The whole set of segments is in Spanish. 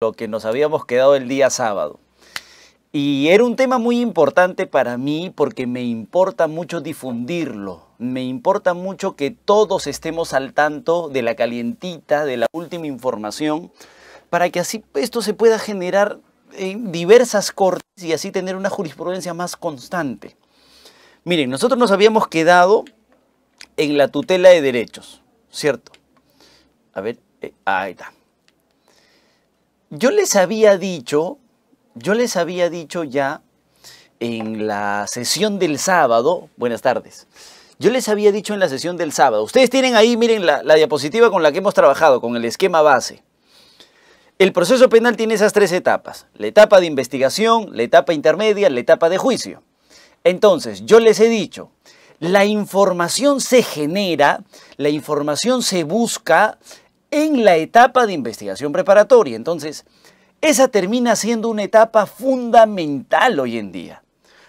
lo que nos habíamos quedado el día sábado. Y era un tema muy importante para mí porque me importa mucho difundirlo, me importa mucho que todos estemos al tanto de la calientita, de la última información, para que así esto se pueda generar en diversas cortes y así tener una jurisprudencia más constante. Miren, nosotros nos habíamos quedado en la tutela de derechos, ¿cierto? A ver, eh, ahí está. Yo les había dicho, yo les había dicho ya en la sesión del sábado, buenas tardes, yo les había dicho en la sesión del sábado, ustedes tienen ahí, miren la, la diapositiva con la que hemos trabajado, con el esquema base. El proceso penal tiene esas tres etapas, la etapa de investigación, la etapa intermedia, la etapa de juicio. Entonces, yo les he dicho, la información se genera, la información se busca en la etapa de investigación preparatoria. Entonces, esa termina siendo una etapa fundamental hoy en día.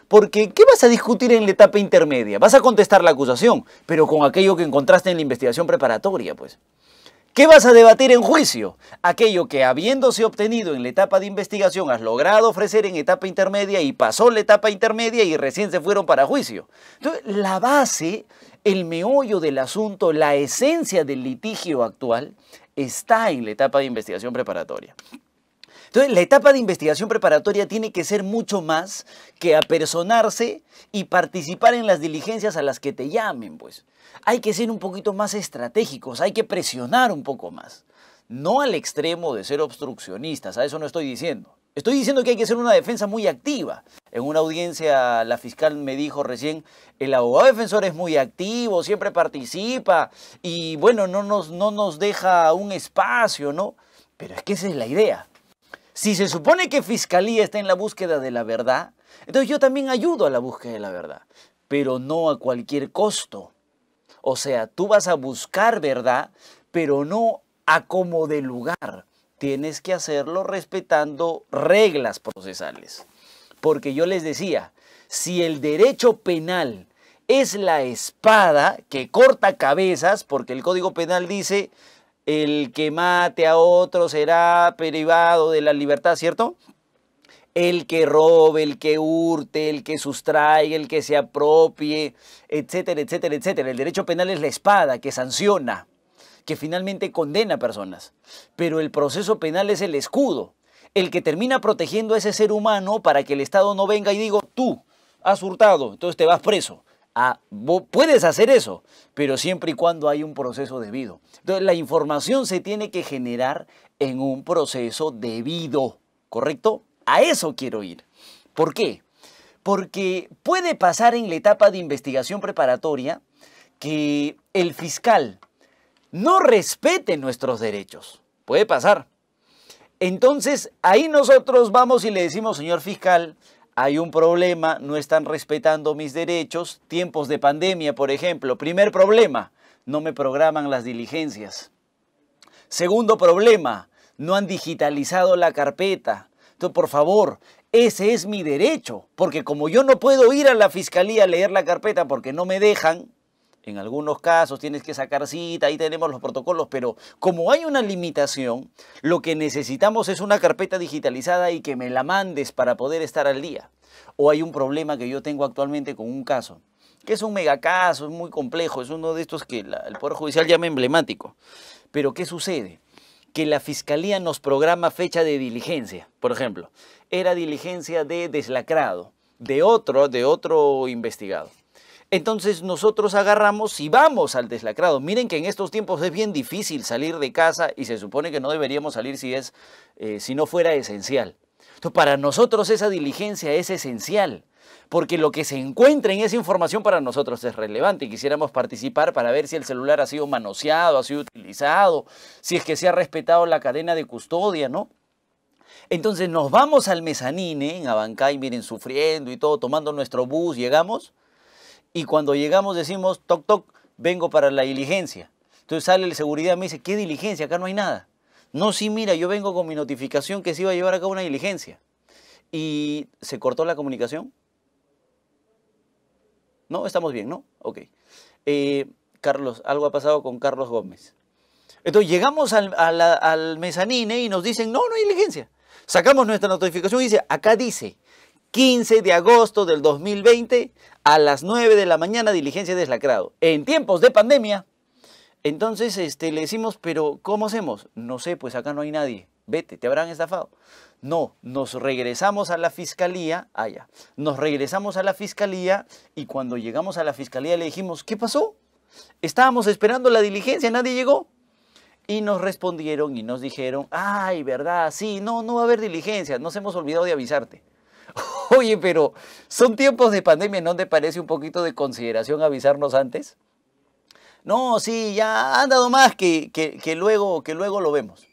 Porque, ¿qué vas a discutir en la etapa intermedia? Vas a contestar la acusación, pero con aquello que encontraste en la investigación preparatoria, pues. ¿Qué vas a debatir en juicio? Aquello que habiéndose obtenido en la etapa de investigación has logrado ofrecer en etapa intermedia y pasó la etapa intermedia y recién se fueron para juicio. Entonces, la base el meollo del asunto, la esencia del litigio actual, está en la etapa de investigación preparatoria. Entonces, la etapa de investigación preparatoria tiene que ser mucho más que apersonarse y participar en las diligencias a las que te llamen, pues. Hay que ser un poquito más estratégicos, hay que presionar un poco más. No al extremo de ser obstruccionistas, a eso no estoy diciendo. Estoy diciendo que hay que hacer una defensa muy activa. En una audiencia la fiscal me dijo recién, el abogado defensor es muy activo, siempre participa y bueno, no nos, no nos deja un espacio, ¿no? Pero es que esa es la idea. Si se supone que fiscalía está en la búsqueda de la verdad, entonces yo también ayudo a la búsqueda de la verdad, pero no a cualquier costo. O sea, tú vas a buscar verdad, pero no a como de lugar tienes que hacerlo respetando reglas procesales. Porque yo les decía, si el derecho penal es la espada que corta cabezas, porque el Código Penal dice, el que mate a otro será privado de la libertad, ¿cierto? El que robe, el que hurte, el que sustraiga, el que se apropie, etcétera, etcétera, etcétera. El derecho penal es la espada que sanciona que finalmente condena a personas. Pero el proceso penal es el escudo, el que termina protegiendo a ese ser humano para que el Estado no venga y diga, tú has hurtado, entonces te vas preso. Ah, puedes hacer eso, pero siempre y cuando hay un proceso debido. Entonces la información se tiene que generar en un proceso debido, ¿correcto? A eso quiero ir. ¿Por qué? Porque puede pasar en la etapa de investigación preparatoria que el fiscal no respete nuestros derechos. Puede pasar. Entonces, ahí nosotros vamos y le decimos, señor fiscal, hay un problema, no están respetando mis derechos, tiempos de pandemia, por ejemplo. Primer problema, no me programan las diligencias. Segundo problema, no han digitalizado la carpeta. Entonces, por favor, ese es mi derecho, porque como yo no puedo ir a la fiscalía a leer la carpeta porque no me dejan, en algunos casos tienes que sacar cita, ahí tenemos los protocolos, pero como hay una limitación, lo que necesitamos es una carpeta digitalizada y que me la mandes para poder estar al día. O hay un problema que yo tengo actualmente con un caso, que es un megacaso, es muy complejo, es uno de estos que el Poder Judicial llama emblemático. Pero ¿qué sucede? Que la Fiscalía nos programa fecha de diligencia. Por ejemplo, era diligencia de deslacrado, de otro, de otro investigado. Entonces nosotros agarramos y vamos al deslacrado. Miren que en estos tiempos es bien difícil salir de casa y se supone que no deberíamos salir si, es, eh, si no fuera esencial. Entonces, para nosotros esa diligencia es esencial, porque lo que se encuentra en esa información para nosotros es relevante y quisiéramos participar para ver si el celular ha sido manoseado, ha sido utilizado, si es que se ha respetado la cadena de custodia, ¿no? Entonces nos vamos al mezanine en Abancay, miren, sufriendo y todo, tomando nuestro bus, llegamos y cuando llegamos decimos, toc, toc, vengo para la diligencia. Entonces sale el seguridad y me dice, ¿qué diligencia? Acá no hay nada. No, sí, mira, yo vengo con mi notificación que se iba a llevar a cabo una diligencia. Y se cortó la comunicación. No, estamos bien, ¿no? Ok. Eh, Carlos, algo ha pasado con Carlos Gómez. Entonces llegamos al, al mezanine y nos dicen, no, no hay diligencia. Sacamos nuestra notificación y dice, acá dice, 15 de agosto del 2020 a las 9 de la mañana, diligencia de deslacrado. En tiempos de pandemia. Entonces este, le decimos, pero ¿cómo hacemos? No sé, pues acá no hay nadie. Vete, te habrán estafado. No, nos regresamos a la fiscalía, allá, ah, nos regresamos a la fiscalía y cuando llegamos a la fiscalía le dijimos, ¿qué pasó? Estábamos esperando la diligencia, nadie llegó. Y nos respondieron y nos dijeron, ay, verdad, sí, no, no va a haber diligencia, nos hemos olvidado de avisarte. Oye, pero son tiempos de pandemia, ¿no te parece un poquito de consideración avisarnos antes? No, sí, ya han dado más que, que, luego, que luego lo vemos.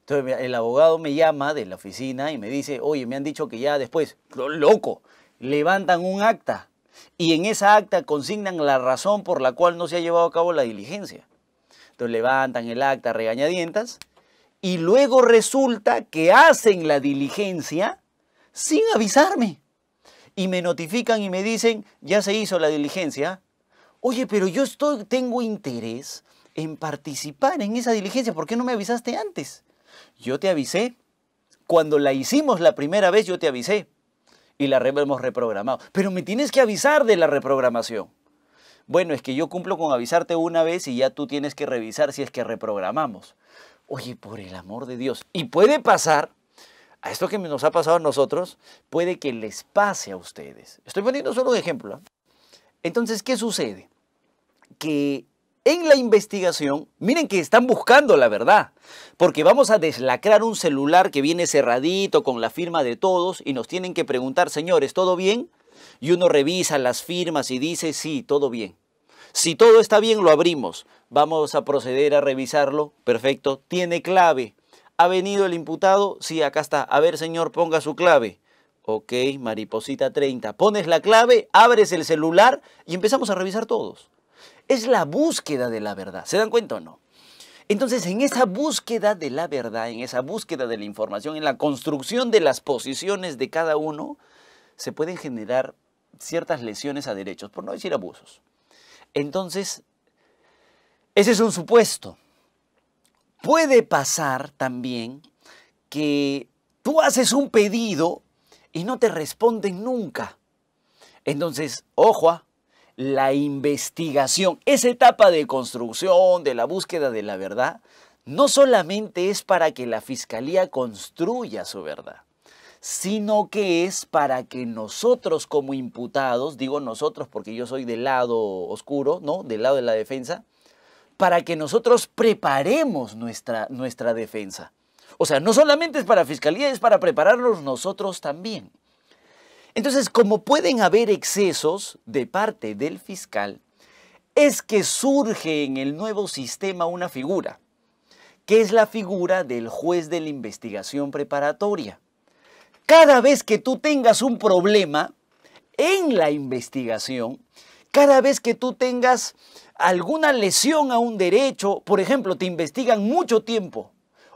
Entonces el abogado me llama de la oficina y me dice, oye, me han dicho que ya después, loco, levantan un acta y en esa acta consignan la razón por la cual no se ha llevado a cabo la diligencia. Entonces levantan el acta regañadientas y luego resulta que hacen la diligencia sin avisarme. Y me notifican y me dicen, ya se hizo la diligencia. Oye, pero yo estoy, tengo interés en participar en esa diligencia. ¿Por qué no me avisaste antes? Yo te avisé. Cuando la hicimos la primera vez, yo te avisé. Y la hemos reprogramado. Pero me tienes que avisar de la reprogramación. Bueno, es que yo cumplo con avisarte una vez y ya tú tienes que revisar si es que reprogramamos. Oye, por el amor de Dios. Y puede pasar, a esto que nos ha pasado a nosotros, puede que les pase a ustedes. Estoy poniendo solo un ejemplo. ¿ah? Entonces, ¿qué sucede? Que en la investigación, miren que están buscando la verdad, porque vamos a deslacrar un celular que viene cerradito con la firma de todos y nos tienen que preguntar, señores, ¿todo bien? y uno revisa las firmas y dice, sí, todo bien. Si todo está bien, lo abrimos. Vamos a proceder a revisarlo. Perfecto. Tiene clave. ¿Ha venido el imputado? Sí, acá está. A ver, señor, ponga su clave. Ok, mariposita 30. Pones la clave, abres el celular y empezamos a revisar todos. Es la búsqueda de la verdad. ¿Se dan cuenta o no? Entonces, en esa búsqueda de la verdad, en esa búsqueda de la información, en la construcción de las posiciones de cada uno, se pueden generar ciertas lesiones a derechos, por no decir abusos. Entonces, ese es un supuesto. Puede pasar también que tú haces un pedido y no te responden nunca. Entonces, ojo, la investigación, esa etapa de construcción, de la búsqueda de la verdad, no solamente es para que la fiscalía construya su verdad, sino que es para que nosotros como imputados, digo nosotros porque yo soy del lado oscuro, ¿no? Del lado de la defensa, para que nosotros preparemos nuestra, nuestra defensa. O sea, no solamente es para fiscalía, es para prepararnos nosotros también. Entonces, como pueden haber excesos de parte del fiscal, es que surge en el nuevo sistema una figura, que es la figura del juez de la investigación preparatoria cada vez que tú tengas un problema en la investigación, cada vez que tú tengas alguna lesión a un derecho, por ejemplo, te investigan mucho tiempo,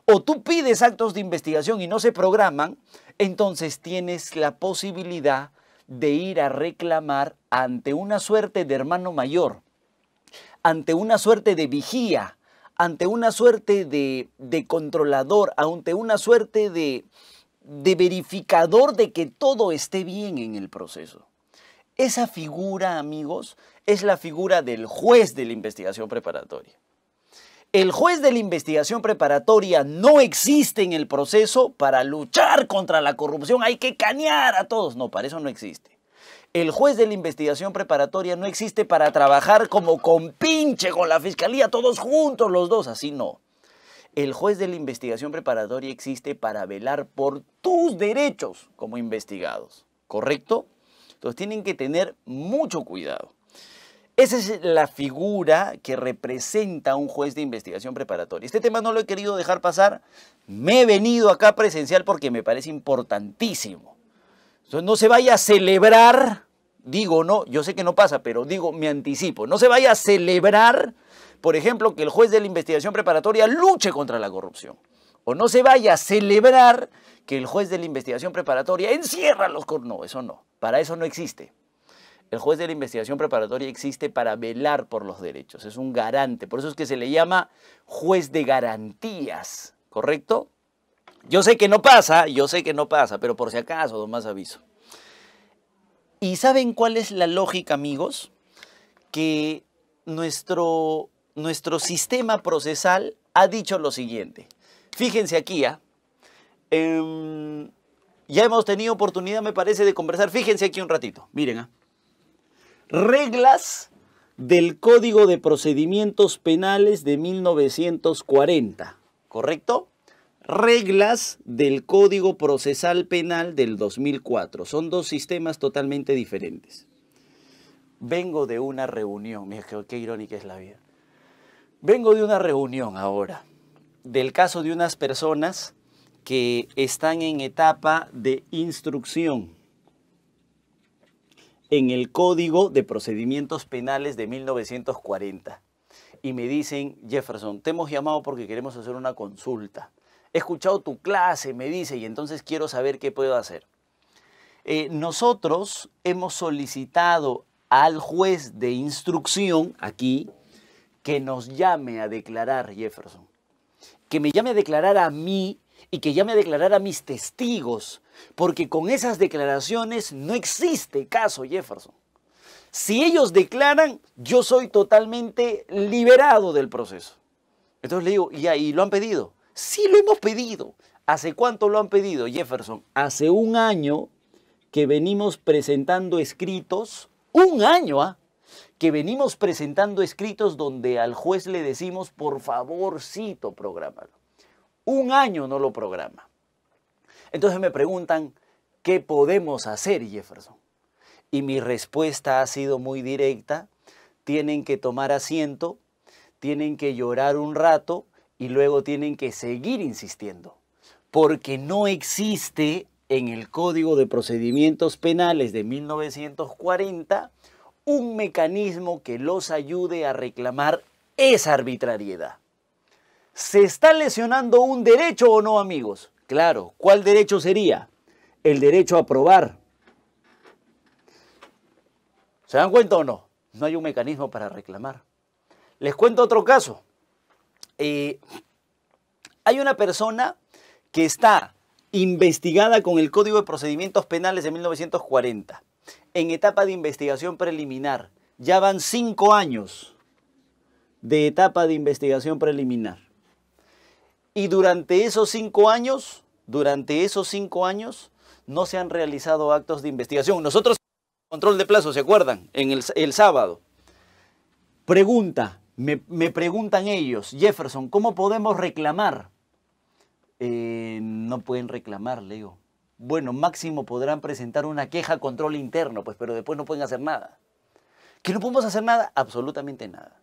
o tú pides actos de investigación y no se programan, entonces tienes la posibilidad de ir a reclamar ante una suerte de hermano mayor, ante una suerte de vigía, ante una suerte de, controlador, ante una suerte de verificador de que todo esté bien en el proceso. Esa figura, amigos, es la figura del juez de la investigación preparatoria. El juez de la investigación preparatoria no existe en el proceso para luchar contra la corrupción. Hay que cañar a todos. No, para eso no existe. El juez de la investigación preparatoria no existe para trabajar como compinche con la fiscalía, todos juntos los dos. Así no. El juez de la investigación preparatoria existe para velar por tus derechos como investigados, ¿correcto? Entonces tienen que tener mucho cuidado. Esa es la figura que representa un juez de investigación preparatoria. Este tema no lo he querido dejar pasar. Me he venido acá presencial porque me parece importantísimo. Entonces no se vaya a celebrar, digo no, yo sé que no pasa, pero digo, me anticipo, no se vaya a celebrar por ejemplo, que el juez de la investigación preparatoria luche contra la corrupción. O no se vaya a celebrar que el juez de la investigación preparatoria encierra los... No, eso no. Para eso no existe. El juez de la investigación preparatoria existe para velar por los derechos, es un garante, por eso es que se le llama juez de garantías, ¿correcto? Yo sé que no pasa, yo sé que no pasa, pero por si acaso, más aviso. ¿Y saben cuál es la lógica, amigos? Que nuestro, nuestro sistema procesal ha dicho lo siguiente. Fíjense aquí, ¿ah? em, ya hemos tenido oportunidad, me parece, de conversar. Fíjense aquí un ratito. Miren, ¿ah? reglas del Código de Procedimientos Penales de 1940, ¿correcto? Reglas del Código Procesal Penal del 2004. Son dos sistemas totalmente diferentes. Vengo de una reunión, mira qué, qué irónica es la vida. Vengo de una reunión ahora del caso de unas personas que están en etapa de instrucción en el Código de Procedimientos Penales de 1940. Y me dicen, Jefferson, te hemos llamado porque queremos hacer una consulta. He escuchado tu clase, me dice, y entonces quiero saber qué puedo hacer. Eh, nosotros hemos solicitado al juez de instrucción aquí que nos llame a declarar, Jefferson que me llame a declarar a mí y que llame a declarar a mis testigos, porque con esas declaraciones no existe caso Jefferson. Si ellos declaran, yo soy totalmente liberado del proceso. Entonces le digo, ¿y ahí lo han pedido? Sí, lo hemos pedido. ¿Hace cuánto lo han pedido, Jefferson? Hace un año que venimos presentando escritos, un año, ¿ah? que venimos presentando escritos donde al juez le decimos, por favorcito, prográmalo. Un año no lo programa. Entonces me preguntan, ¿qué podemos hacer, Jefferson? Y mi respuesta ha sido muy directa. Tienen que tomar asiento, tienen que llorar un rato y luego tienen que seguir insistiendo. Porque no existe en el Código de Procedimientos Penales de 1940 un mecanismo que los ayude a reclamar esa arbitrariedad. ¿Se está lesionando un derecho o no, amigos? Claro, ¿cuál derecho sería? El derecho a probar. ¿Se dan cuenta o no? No hay un mecanismo para reclamar. Les cuento otro caso. Eh, hay una persona que está investigada con el Código de Procedimientos Penales de 1940 en etapa de investigación preliminar. Ya van cinco años de etapa de investigación preliminar. Y durante esos cinco años, durante esos cinco años, no se han realizado actos de investigación. Nosotros, control de plazo, ¿se acuerdan? En el, sábado. Pregunta, me, preguntan ellos, Jefferson, ¿cómo podemos reclamar? Eh, no pueden reclamar, Leo bueno, máximo podrán presentar una queja control interno, pues, pero después no pueden hacer nada. ¿Que no podemos hacer nada? Absolutamente nada.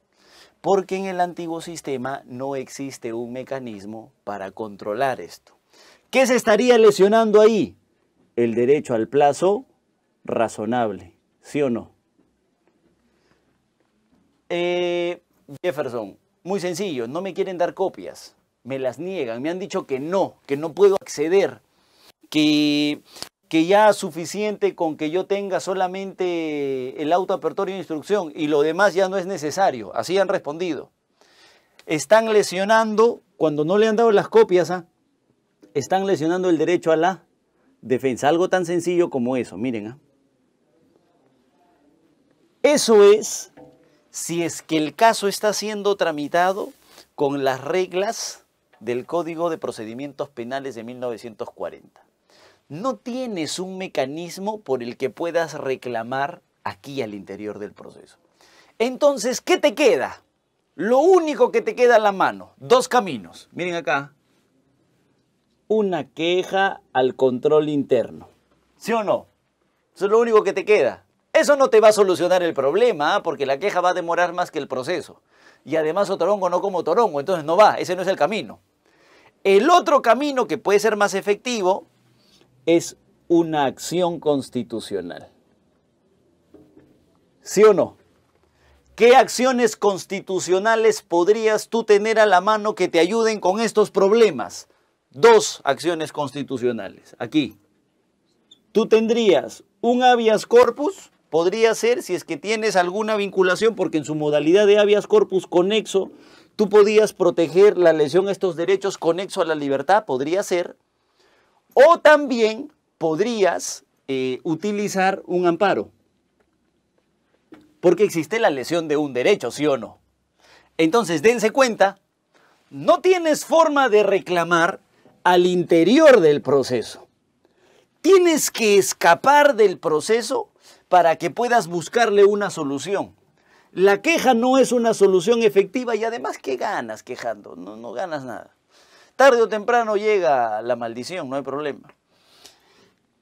Porque en el antiguo sistema no existe un mecanismo para controlar esto. ¿Qué se estaría lesionando ahí? El derecho al plazo razonable, ¿sí o no? Eh, Jefferson, muy sencillo, no me quieren dar copias, me las niegan, me han dicho que no, que no puedo acceder que, que ya suficiente con que yo tenga solamente el auto apertorio de instrucción y lo demás ya no es necesario. Así han respondido. Están lesionando, cuando no le han dado las copias, ¿ah? están lesionando el derecho a la defensa. Algo tan sencillo como eso, miren. ¿ah? Eso es si es que el caso está siendo tramitado con las reglas del Código de Procedimientos Penales de 1940 no tienes un mecanismo por el que puedas reclamar aquí al interior del proceso. Entonces, ¿qué te queda? Lo único que te queda a la mano, dos caminos. Miren acá. Una queja al control interno. ¿Sí o no? Eso es lo único que te queda. Eso no te va a solucionar el problema, ¿ah? porque la queja va a demorar más que el proceso. Y además Otorongo no como Torongo, entonces no va, ese no es el camino. El otro camino que puede ser más efectivo es una acción constitucional. ¿Sí o no? ¿Qué acciones constitucionales podrías tú tener a la mano que te ayuden con estos problemas? Dos acciones constitucionales. Aquí. Tú tendrías un habeas corpus podría ser si es que tienes alguna vinculación, porque en su modalidad de habeas corpus conexo, tú podías proteger la lesión a estos derechos conexo a la libertad, podría ser. O también podrías eh, utilizar un amparo. Porque existe la lesión de un derecho, ¿sí o no? Entonces, dense cuenta, no tienes forma de reclamar al interior del proceso. Tienes que escapar del proceso para que puedas buscarle una solución. La queja no es una solución efectiva y además, ¿qué ganas quejando? No, no ganas nada. Tarde o temprano llega la maldición, no hay problema.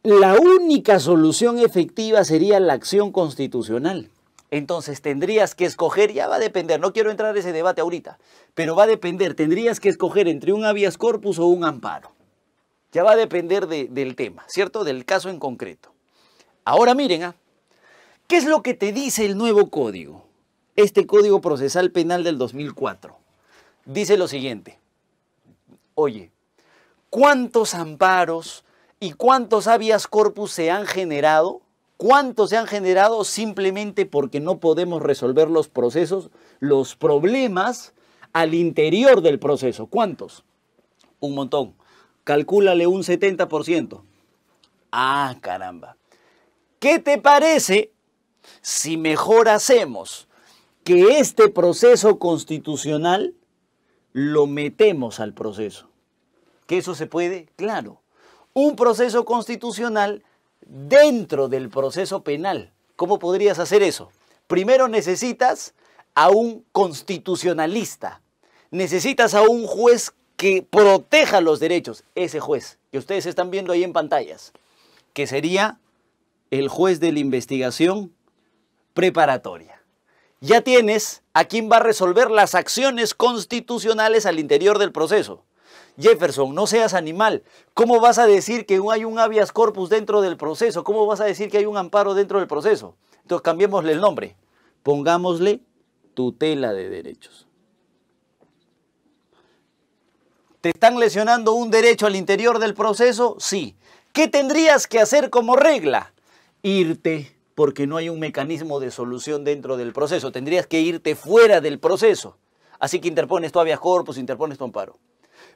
La única solución efectiva sería la acción constitucional. Entonces tendrías que escoger, ya va a depender, no quiero entrar en ese debate ahorita, pero va a depender, tendrías que escoger entre un habeas corpus o un amparo. Ya va a depender del tema, ¿cierto? Del caso en concreto. Ahora miren, ¿ah? ¿qué es lo que te dice el nuevo código? Este Código Procesal Penal del 2004. Dice lo siguiente. Oye, ¿cuántos amparos y cuántos habeas corpus se han generado? ¿Cuántos se han generado simplemente porque no podemos resolver los procesos, los problemas al interior del proceso? ¿Cuántos? Un montón calcúlale un 70%. Ah, caramba. ¿Qué te parece si mejor hacemos que este proceso constitucional lo metemos al proceso? ¿Que eso se puede? Claro. Un proceso constitucional dentro del proceso penal. ¿Cómo podrías hacer eso? Primero necesitas a un constitucionalista. Necesitas a un juez que proteja los derechos, ese juez que ustedes están viendo ahí en pantallas, que sería el juez de la investigación preparatoria. Ya tienes a quien va a resolver las acciones constitucionales al interior del proceso. Jefferson, no seas animal. ¿Cómo vas a decir que hay un habeas corpus dentro del proceso? ¿Cómo vas a decir que hay un amparo dentro del proceso? Entonces cambiémosle el nombre. Pongámosle tutela de derechos. ¿Te están lesionando un derecho al interior del proceso? Sí. ¿Qué tendrías que hacer como regla? Irte, porque no hay un mecanismo de solución dentro del proceso. Tendrías que irte fuera del proceso. Así que interpones tu habeas corpus, interpones tu amparo.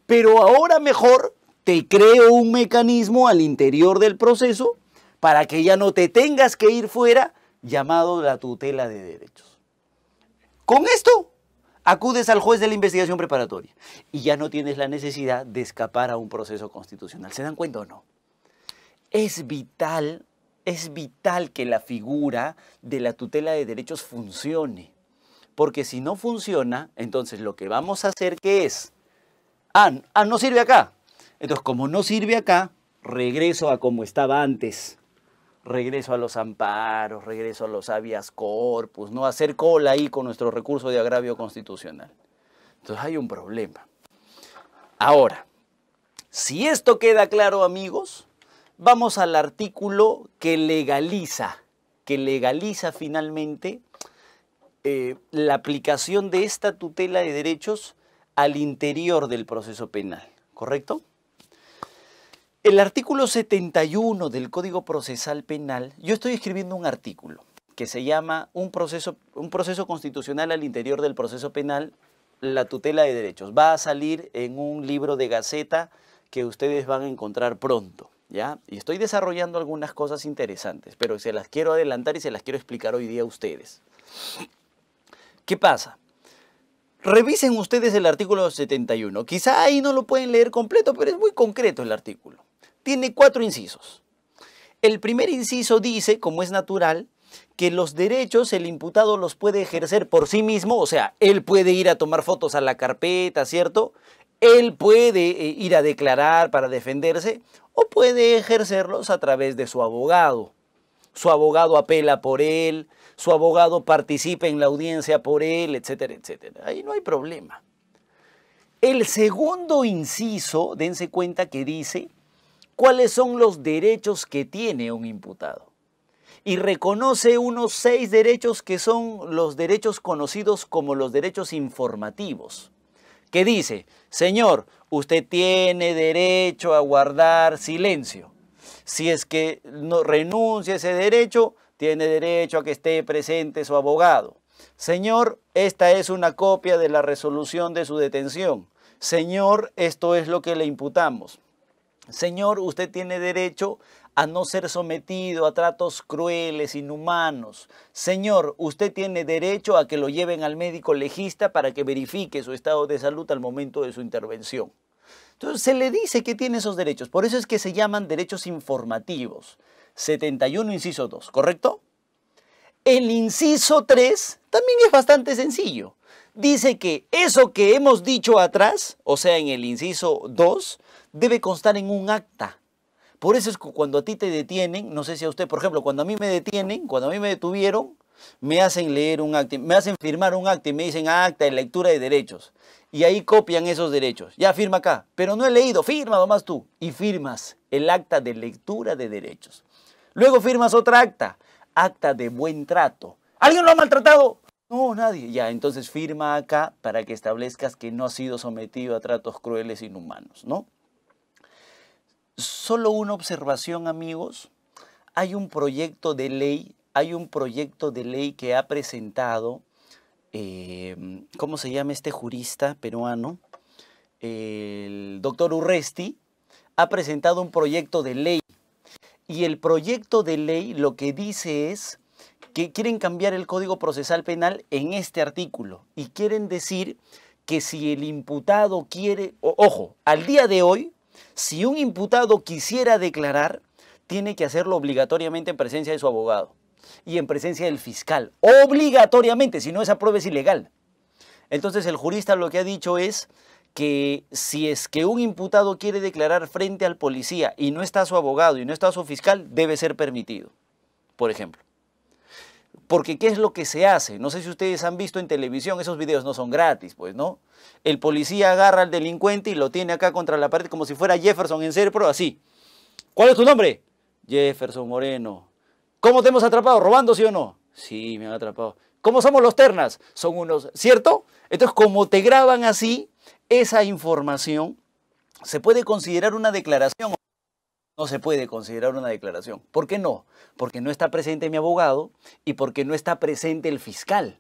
Pero ahora mejor te creo un mecanismo al interior del proceso para que ya no te tengas que ir fuera, llamado la tutela de derechos. Con esto acudes al juez de la investigación preparatoria y ya no tienes la necesidad de escapar a un proceso constitucional. ¿Se dan cuenta o no? Es vital, es vital que la figura de la tutela de derechos funcione. Porque si no funciona, entonces lo que vamos a hacer que es, ah, ah, no sirve acá. Entonces, como no sirve acá, regreso a como estaba antes regreso a los amparos, regreso a los habeas corpus, ¿no? Hacer cola ahí con nuestro recurso de agravio constitucional. Entonces hay un problema. Ahora, si esto queda claro, amigos, vamos al artículo que legaliza, que legaliza finalmente eh, la aplicación de esta tutela de derechos al interior del proceso penal, ¿correcto? El artículo 71 del Código Procesal Penal, yo estoy escribiendo un artículo que se llama un proceso, un proceso constitucional al interior del proceso penal, la tutela de derechos. Va a salir en un libro de Gaceta que ustedes van a encontrar pronto. Y estoy desarrollando algunas cosas interesantes, pero se las quiero adelantar y se las quiero explicar hoy día a ustedes. ¿Qué pasa? Revisen ustedes el artículo 71. Quizá ahí no lo pueden leer completo, pero es muy concreto el artículo tiene cuatro incisos. El primer inciso dice, como es natural, que los derechos el imputado los puede ejercer por sí mismo, o sea, él puede ir a tomar fotos a la carpeta, ¿cierto? Él puede eh, ir a declarar para defenderse o puede ejercerlos a través de su abogado. Su abogado apela por él, su abogado participa en la audiencia por él, etcétera, etcétera. Ahí no hay problema. El segundo inciso, dense cuenta que dice cuáles son los derechos que tiene un imputado. Y reconoce unos seis derechos que son los derechos conocidos como los derechos informativos. Que dice, señor, usted tiene derecho a guardar silencio. Si es que no renuncia ese derecho, tiene derecho a que esté presente su abogado. Señor, esta es una copia de la resolución de su detención. Señor, esto es lo que le imputamos. Señor, usted tiene derecho a no ser sometido a tratos crueles, inhumanos. Señor, usted tiene derecho a que lo lleven al médico legista para que verifique su estado de salud al momento de su intervención. Entonces se le dice que tiene esos derechos. Por eso es que se llaman derechos informativos. 71, inciso 2, ¿correcto? El inciso 3 también es bastante sencillo. Dice que eso que hemos dicho atrás, o sea, en el inciso 2, debe constar en un acta. Por eso es que cuando a ti te detienen, no sé si a usted, por ejemplo, cuando a mí me detienen, cuando a mí me detuvieron, me hacen leer un acta, me hacen firmar un acta y me dicen acta de lectura de derechos. Y ahí copian esos derechos. Ya firma acá, pero no he leído, firma nomás tú. Y firmas el acta de lectura de derechos. Luego firmas otra acta, acta de buen trato. ¿Alguien lo ha maltratado? No, nadie. Ya, entonces firma acá para que establezcas que no ha sido sometido a tratos crueles e inhumanos, ¿no? Solo una observación, amigos. Hay un proyecto de ley, hay un proyecto de ley que ha presentado, eh, ¿cómo se llama este jurista peruano? El doctor Urresti ha presentado un proyecto de ley. Y el proyecto de ley lo que dice es que quieren cambiar el Código Procesal Penal en este artículo. Y quieren decir que si el imputado quiere, ojo, al día de hoy, si un imputado quisiera declarar, tiene que hacerlo obligatoriamente en presencia de su abogado y en presencia del fiscal. Obligatoriamente, si no esa prueba es ilegal. Entonces el jurista lo que ha dicho es que si es que un imputado quiere declarar frente al policía y no está su abogado y no está su fiscal, debe ser permitido, por ejemplo. Porque ¿qué es lo que se hace? No sé si ustedes han visto en televisión, esos videos no son gratis, pues, ¿no? El policía agarra al delincuente y lo tiene acá contra la pared como si fuera Jefferson en Serpro, así. ¿Cuál es tu nombre? Jefferson Moreno. ¿Cómo te hemos atrapado? ¿Robando, sí o no? Sí, me han atrapado. ¿Cómo somos los ternas? Son unos, ¿cierto? Entonces, como te graban así, esa información se puede considerar una declaración no se puede considerar una declaración. ¿Por qué no? Porque no está presente mi abogado y porque no está presente el fiscal.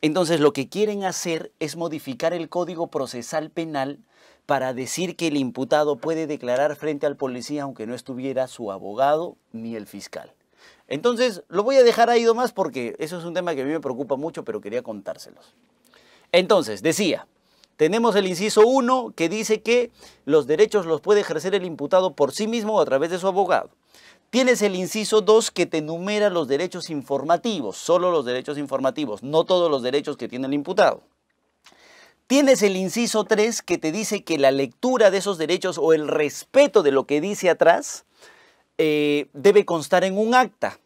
Entonces lo que quieren hacer es modificar el Código Procesal Penal para decir que el imputado puede declarar frente al policía aunque no estuviera su abogado ni el fiscal. Entonces lo voy a dejar ahí más porque eso es un tema que a mí me preocupa mucho, pero quería contárselos. Entonces, decía, tenemos el inciso 1 que dice que los derechos los puede ejercer el imputado por sí mismo o a través de su abogado. Tienes el inciso 2 que te enumera los derechos informativos, solo los derechos informativos, no todos los derechos que tiene el imputado. Tienes el inciso 3 que te dice que la lectura de esos derechos o el respeto de lo que dice atrás eh, debe constar en un acta.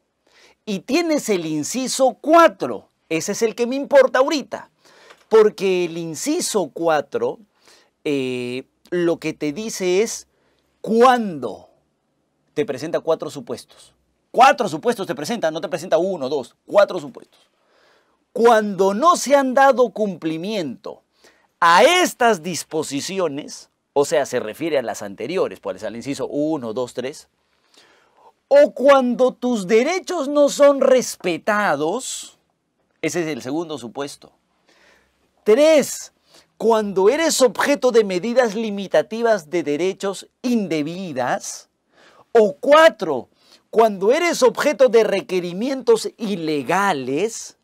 Y tienes el inciso 4, ese es el que me importa ahorita porque el inciso 4 eh, lo que te dice es cuándo te presenta cuatro supuestos. Cuatro supuestos te presenta, no te presenta uno, dos, cuatro supuestos. Cuando no se han dado cumplimiento a estas disposiciones, o sea, se refiere a las anteriores, pues al inciso 1, 2, 3, o cuando tus derechos no son respetados, ese es el segundo supuesto. Tres, cuando eres objeto de medidas limitativas de derechos indebidas. O cuatro, cuando eres objeto de requerimientos ilegales,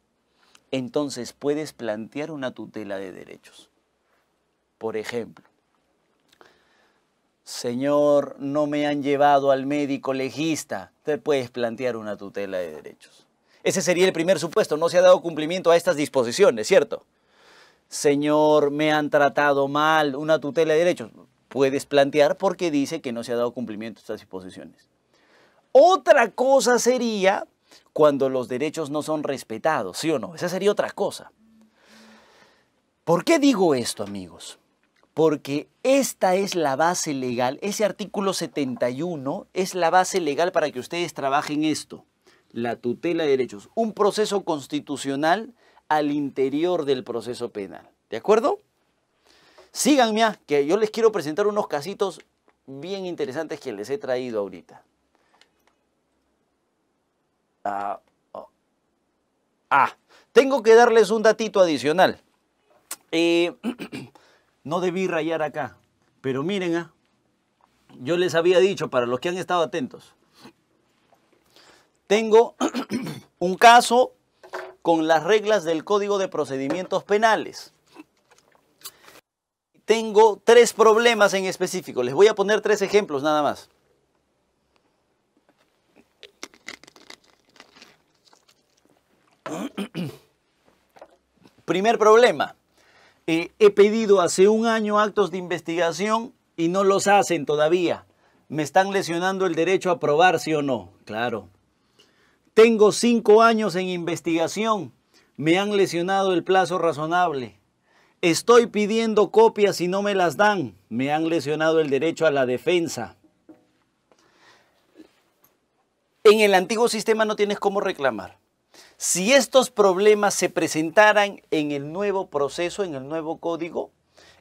entonces puedes plantear una tutela de derechos. Por ejemplo, Señor, no me han llevado al médico legista, te puedes plantear una tutela de derechos. Ese sería el primer supuesto, no se ha dado cumplimiento a estas disposiciones, ¿cierto? Señor, me han tratado mal, una tutela de derechos. Puedes plantear porque dice que no se ha dado cumplimiento a estas disposiciones. Otra cosa sería cuando los derechos no son respetados, ¿sí o no? Esa sería otra cosa. ¿Por qué digo esto, amigos? Porque esta es la base legal, ese artículo 71 es la base legal para que ustedes trabajen esto, la tutela de derechos, un proceso constitucional al interior del proceso penal. ¿De acuerdo? Síganme, ah, que yo les quiero presentar unos casitos bien interesantes que les he traído ahorita. Ah, Ah, tengo que darles un datito adicional. Eh, no debí rayar acá, pero miren, ah, yo les había dicho para los que han estado atentos. Tengo un caso con las reglas del Código de Procedimientos Penales. Tengo tres problemas en específico. Les voy a poner tres ejemplos nada más. Primer problema. Eh, he pedido hace un año actos de investigación y no los hacen todavía. ¿Me están lesionando el derecho a probar, sí o no? Claro. Tengo cinco años en investigación. Me han lesionado el plazo razonable. Estoy pidiendo copias y no me las dan. Me han lesionado el derecho a la defensa. En el antiguo sistema no tienes cómo reclamar. Si estos problemas se presentaran en el nuevo proceso, en el nuevo código,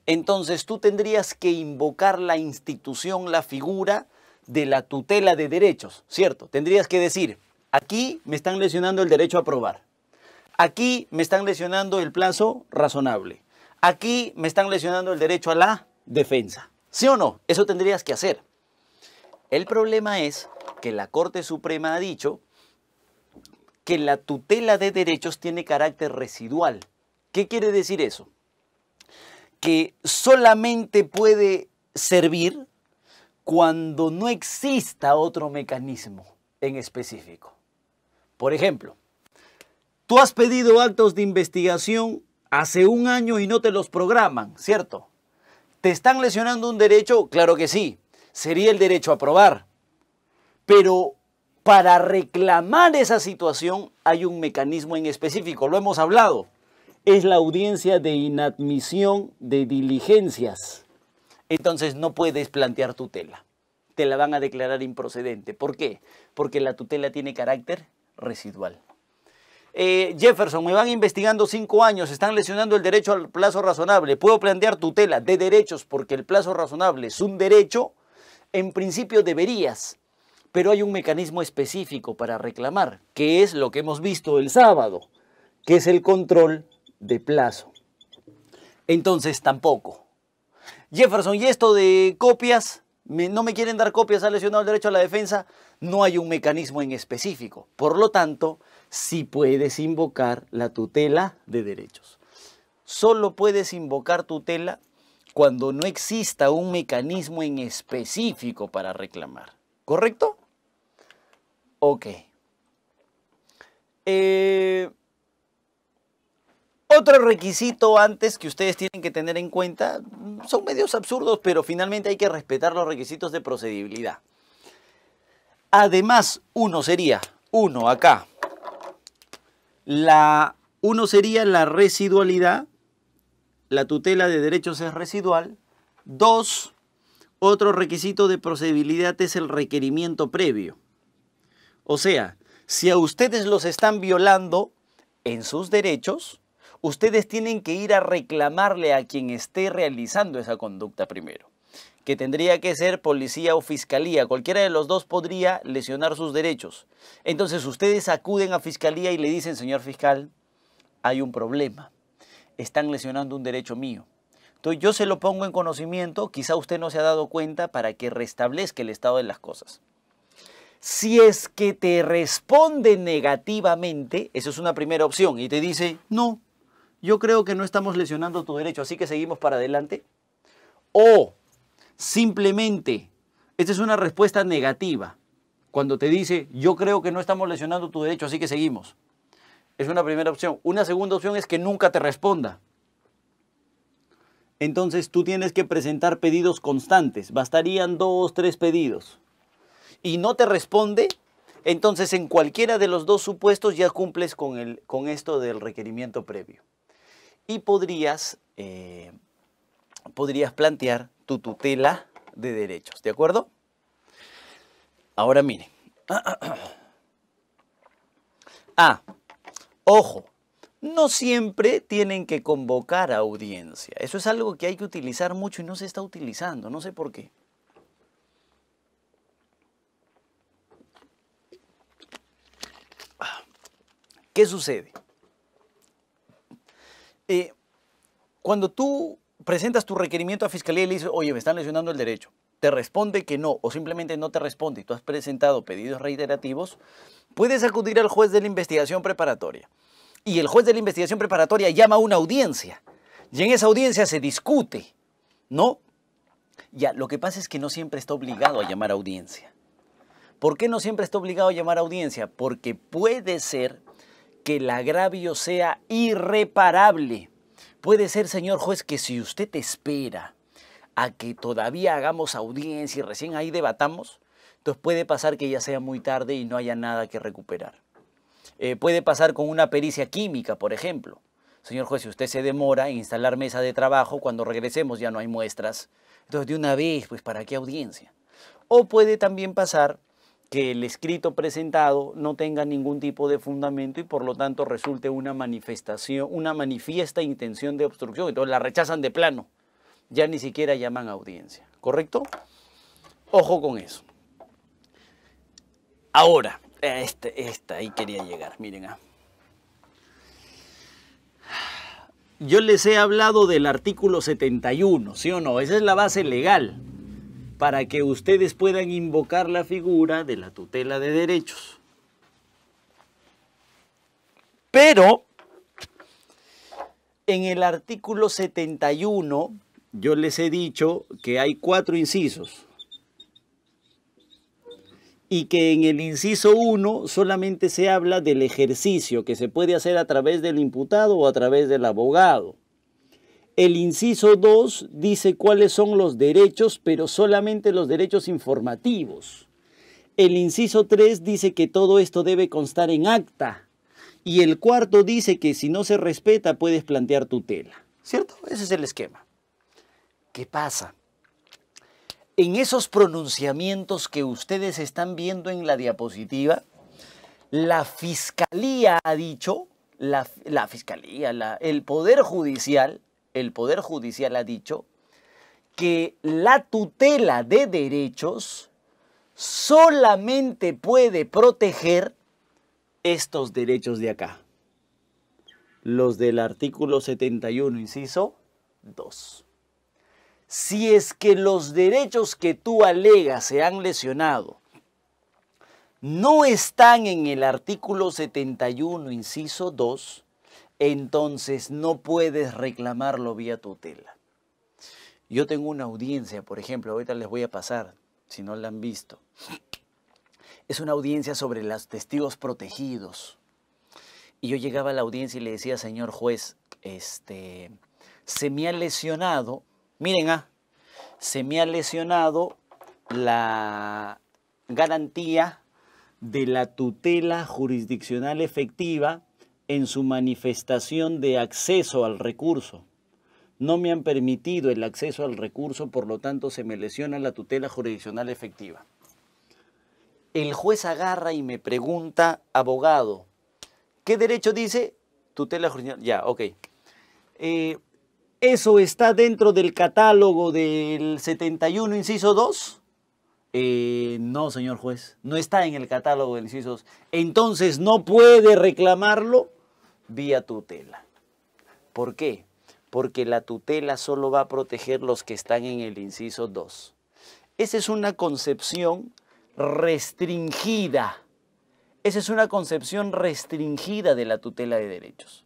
entonces tú tendrías que invocar la institución, la figura de la tutela de derechos, ¿cierto? Tendrías que decir, Aquí me están lesionando el derecho a probar. Aquí me están lesionando el plazo razonable. Aquí me están lesionando el derecho a la defensa. ¿Sí o no? Eso tendrías que hacer. El problema es que la Corte Suprema ha dicho que la tutela de derechos tiene carácter residual. ¿Qué quiere decir eso? Que solamente puede servir cuando no exista otro mecanismo en específico. Por ejemplo, tú has pedido actos de investigación hace un año y no te los programan, ¿cierto? ¿Te están lesionando un derecho? Claro que sí, sería el derecho a probar. Pero para reclamar esa situación hay un mecanismo en específico, lo hemos hablado. Es la audiencia de inadmisión de diligencias. Entonces no puedes plantear tutela. Te la van a declarar improcedente. ¿Por qué? Porque la tutela tiene carácter residual. Eh, Jefferson, me van investigando cinco años, están lesionando el derecho al plazo razonable. Puedo plantear tutela de derechos porque el plazo razonable es un derecho. En principio deberías, pero hay un mecanismo específico para reclamar, que es lo que hemos visto el sábado, que es el control de plazo. Entonces tampoco. Jefferson, ¿y esto de copias? No me quieren dar copias, ha lesionado el derecho a la defensa, no hay un mecanismo en específico. Por lo tanto, sí puedes invocar la tutela de derechos. Solo puedes invocar tutela cuando no exista un mecanismo en específico para reclamar. ¿Correcto? Ok. Eh, otro requisito antes que ustedes tienen que tener en cuenta, son medios absurdos, pero finalmente hay que respetar los requisitos de procedibilidad. Además, uno sería, uno acá, la, uno sería la residualidad, la tutela de derechos es residual. Dos, otro requisito de procedibilidad es el requerimiento previo. O sea, si a ustedes los están violando en sus derechos, ustedes tienen que ir a reclamarle a quien esté realizando esa conducta primero, que tendría que ser policía o fiscalía. Cualquiera de los dos podría lesionar sus derechos. Entonces ustedes acuden a fiscalía y le dicen, señor fiscal, hay un problema. Están lesionando un derecho mío. Entonces yo se lo pongo en conocimiento, quizá usted no se ha dado cuenta para que restablezca el estado de las cosas. Si es que te responde negativamente, esa es una primera opción, y te dice, no, yo creo que no estamos lesionando tu derecho, así que seguimos para adelante. O simplemente, esta es una respuesta negativa, cuando te dice, yo creo que no estamos lesionando tu derecho, así que seguimos. Es una primera opción. Una segunda opción es que nunca te responda. Entonces tú tienes que presentar pedidos constantes. Bastarían dos, tres pedidos. Y no te responde, entonces en cualquiera de los dos supuestos ya cumples con, el, con esto del requerimiento previo y podrías, eh, podrías plantear tu tutela de derechos, ¿de acuerdo? Ahora miren. Ah, ojo, no siempre tienen que convocar a audiencia. Eso es algo que hay que utilizar mucho y no se está utilizando, no sé por qué. ¿Qué sucede? Eh, cuando tú presentas tu requerimiento a Fiscalía y le dices, oye, me están lesionando el derecho, te responde que no o simplemente no te responde y tú has presentado pedidos reiterativos, puedes acudir al juez de la investigación preparatoria. Y el juez de la investigación preparatoria llama a una audiencia. Y en esa audiencia se discute, ¿no? Ya, lo que pasa es que no siempre está obligado a llamar a audiencia. ¿Por qué no siempre está obligado a llamar a audiencia? Porque puede ser que el agravio sea irreparable. Puede ser, señor juez, que si usted espera a que todavía hagamos audiencia y recién ahí debatamos, entonces puede pasar que ya sea muy tarde y no haya nada que recuperar. Eh, puede pasar con una pericia química, por ejemplo. Señor juez, si usted se demora en instalar mesa de trabajo, cuando regresemos ya no hay muestras. Entonces, de una vez, pues, ¿para qué audiencia? O puede también pasar que el escrito presentado no tenga ningún tipo de fundamento y por lo tanto resulte una manifestación, una manifiesta intención de obstrucción. Entonces la rechazan de plano. Ya ni siquiera llaman audiencia. ¿Correcto? Ojo con eso. Ahora, este, esta, ahí quería llegar, miren. Ah. Yo les he hablado del artículo 71, ¿sí o no? Esa es la base legal para que ustedes puedan invocar la figura de la tutela de derechos. Pero en el artículo 71 yo les he dicho que hay cuatro incisos y que en el inciso 1 solamente se habla del ejercicio que se puede hacer a través del imputado o a través del abogado. El inciso 2 dice cuáles son los derechos, pero solamente los derechos informativos. El inciso 3 dice que todo esto debe constar en acta. Y el cuarto dice que si no se respeta puedes plantear tutela. ¿Cierto? Ese es el esquema. ¿Qué pasa? en esos pronunciamientos que ustedes están viendo en la diapositiva, la fiscalía ha dicho, la, fiscalía, el poder judicial, el poder judicial ha dicho que la tutela de derechos solamente puede proteger estos derechos de acá. Los del artículo 71, inciso 2 si es que los derechos que tú alegas se han lesionado no están en el artículo 71, inciso 2, entonces no puedes reclamarlo vía tutela. Yo tengo una audiencia, por ejemplo, ahorita les voy a pasar, si no la han visto. Es una audiencia sobre los testigos protegidos. Y yo llegaba a la audiencia y le decía, señor juez, este, se me ha lesionado Miren, ah, se me ha lesionado la garantía de la tutela jurisdiccional efectiva en su manifestación de acceso al recurso. No me han permitido el acceso al recurso, por lo tanto se me lesiona la tutela jurisdiccional efectiva. El juez agarra y me pregunta, abogado, ¿qué derecho dice? Tutela jurisdiccional. Ya, ok. Eh, ¿Eso está dentro del catálogo del 71, inciso 2? Eh, no, señor juez, no está en el catálogo del inciso 2. Entonces no puede reclamarlo vía tutela. ¿Por qué? Porque la tutela solo va a proteger los que están en el inciso 2. Esa es una concepción restringida. Esa es una concepción restringida de la tutela de derechos.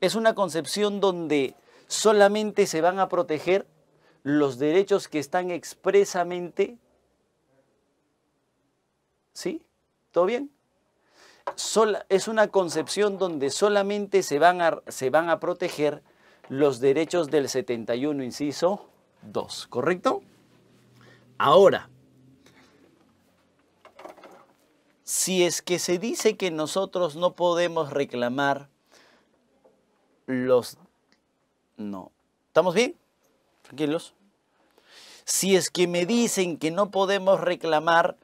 Es una concepción donde solamente se van a proteger los derechos que están expresamente... ¿Sí? ¿Todo bien? Es una concepción donde solamente se van, a, se van a proteger los derechos del 71, inciso 2, ¿correcto? Ahora, si es que se dice que nosotros no podemos reclamar los no. ¿Estamos bien? Tranquilos. Si es que me dicen que no podemos reclamar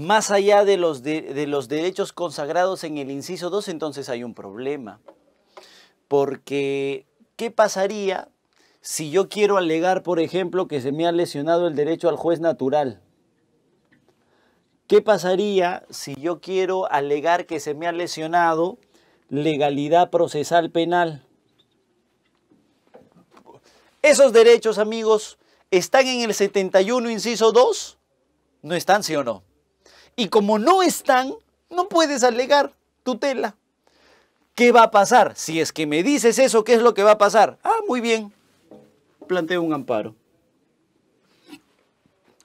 más allá de los, de, los derechos consagrados en el inciso 2, entonces hay un problema. Porque, ¿qué pasaría si yo quiero alegar, por ejemplo, que se me ha lesionado el derecho al juez natural? ¿Qué pasaría si yo quiero alegar que se me ha lesionado legalidad procesal penal? Esos derechos, amigos, ¿están en el 71, inciso 2? No están, sí o no. Y como no están, no puedes alegar tutela. ¿Qué va a pasar? Si es que me dices eso, ¿qué es lo que va a pasar? Ah, muy bien. Planteo un amparo.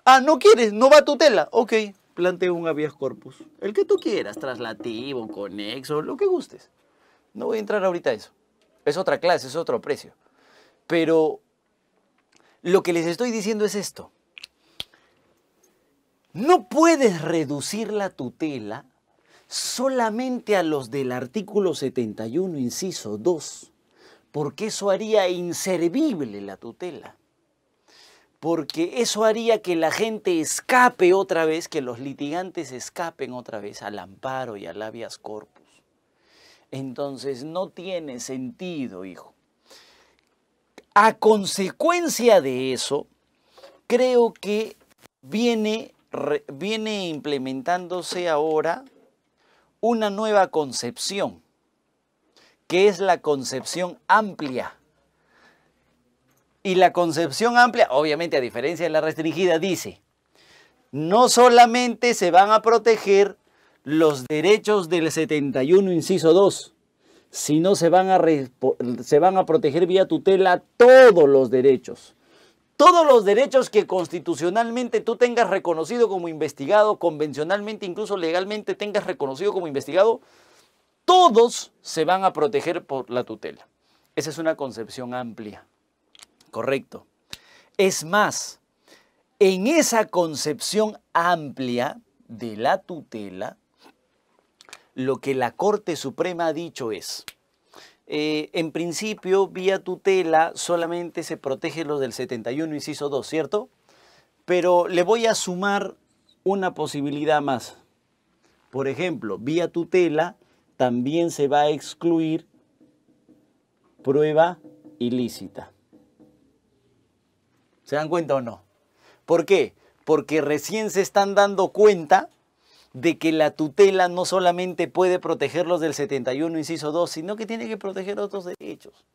Ah, no quieres, no va tutela. Ok, planteo un habeas corpus. El que tú quieras, traslativo, conexo, lo que gustes. No voy a entrar ahorita a eso. Es otra clase, es otro precio. Pero lo que les estoy diciendo es esto. No puedes reducir la tutela solamente a los del artículo 71, inciso 2, porque eso haría inservible la tutela. Porque eso haría que la gente escape otra vez, que los litigantes escapen otra vez al amparo y al habeas corpus. Entonces no tiene sentido, hijo. A consecuencia de eso, creo que viene, viene implementándose ahora una nueva concepción, que es la concepción amplia. Y la concepción amplia, obviamente a diferencia de la restringida, dice, no solamente se van a proteger los derechos del 71, inciso 2, sino se van a, se van a proteger vía tutela todos los derechos. Todos los derechos que constitucionalmente tú tengas reconocido como investigado, convencionalmente, incluso legalmente tengas reconocido como investigado, todos se van a proteger por la tutela. Esa es una concepción amplia. Correcto. Es más, en esa concepción amplia de la tutela, lo que la Corte Suprema ha dicho es, eh, en principio, vía tutela solamente se protege los del 71, inciso 2, ¿cierto? Pero le voy a sumar una posibilidad más. Por ejemplo, vía tutela también se va a excluir prueba ilícita. ¿Se dan cuenta o no? ¿Por qué? Porque recién se están dando cuenta de que la tutela no solamente puede protegerlos del 71, inciso 2, sino que tiene que proteger otros derechos.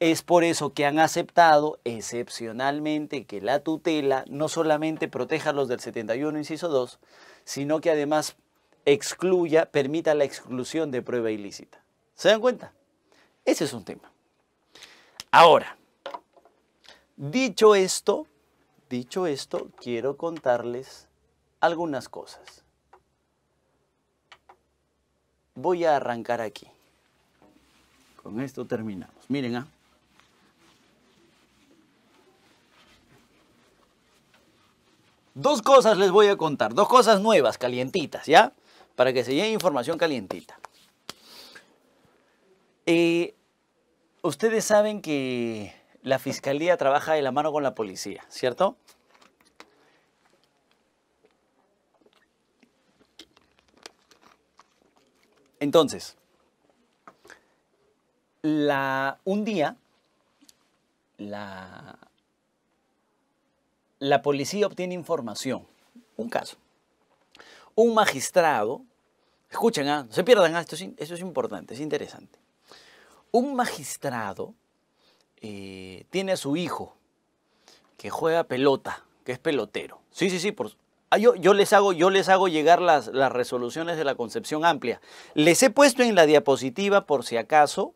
Es por eso que han aceptado excepcionalmente que la tutela no solamente proteja los del 71, inciso 2, sino que además excluya, permita la exclusión de prueba ilícita. ¿Se dan cuenta? Ese es un tema. Ahora, dicho esto, dicho esto, quiero contarles algunas cosas voy a arrancar aquí. Con esto terminamos. Miren, ¿ah? Dos cosas les voy a contar, dos cosas nuevas, calientitas, ¿ya? Para que se lleve información calientita. Eh, ustedes saben que la fiscalía trabaja de la mano con la policía, ¿cierto? Entonces, un día, la, la policía obtiene información, un caso. Un magistrado, escuchen, ¿ah? no se pierdan, ¿ah? esto, es, importante, es interesante. Un magistrado eh, tiene a su hijo que juega pelota, que es pelotero. Sí, sí, sí, por, Ah, yo, les hago, yo les hago llegar las, resoluciones de la concepción amplia. Les he puesto en la diapositiva, por si acaso,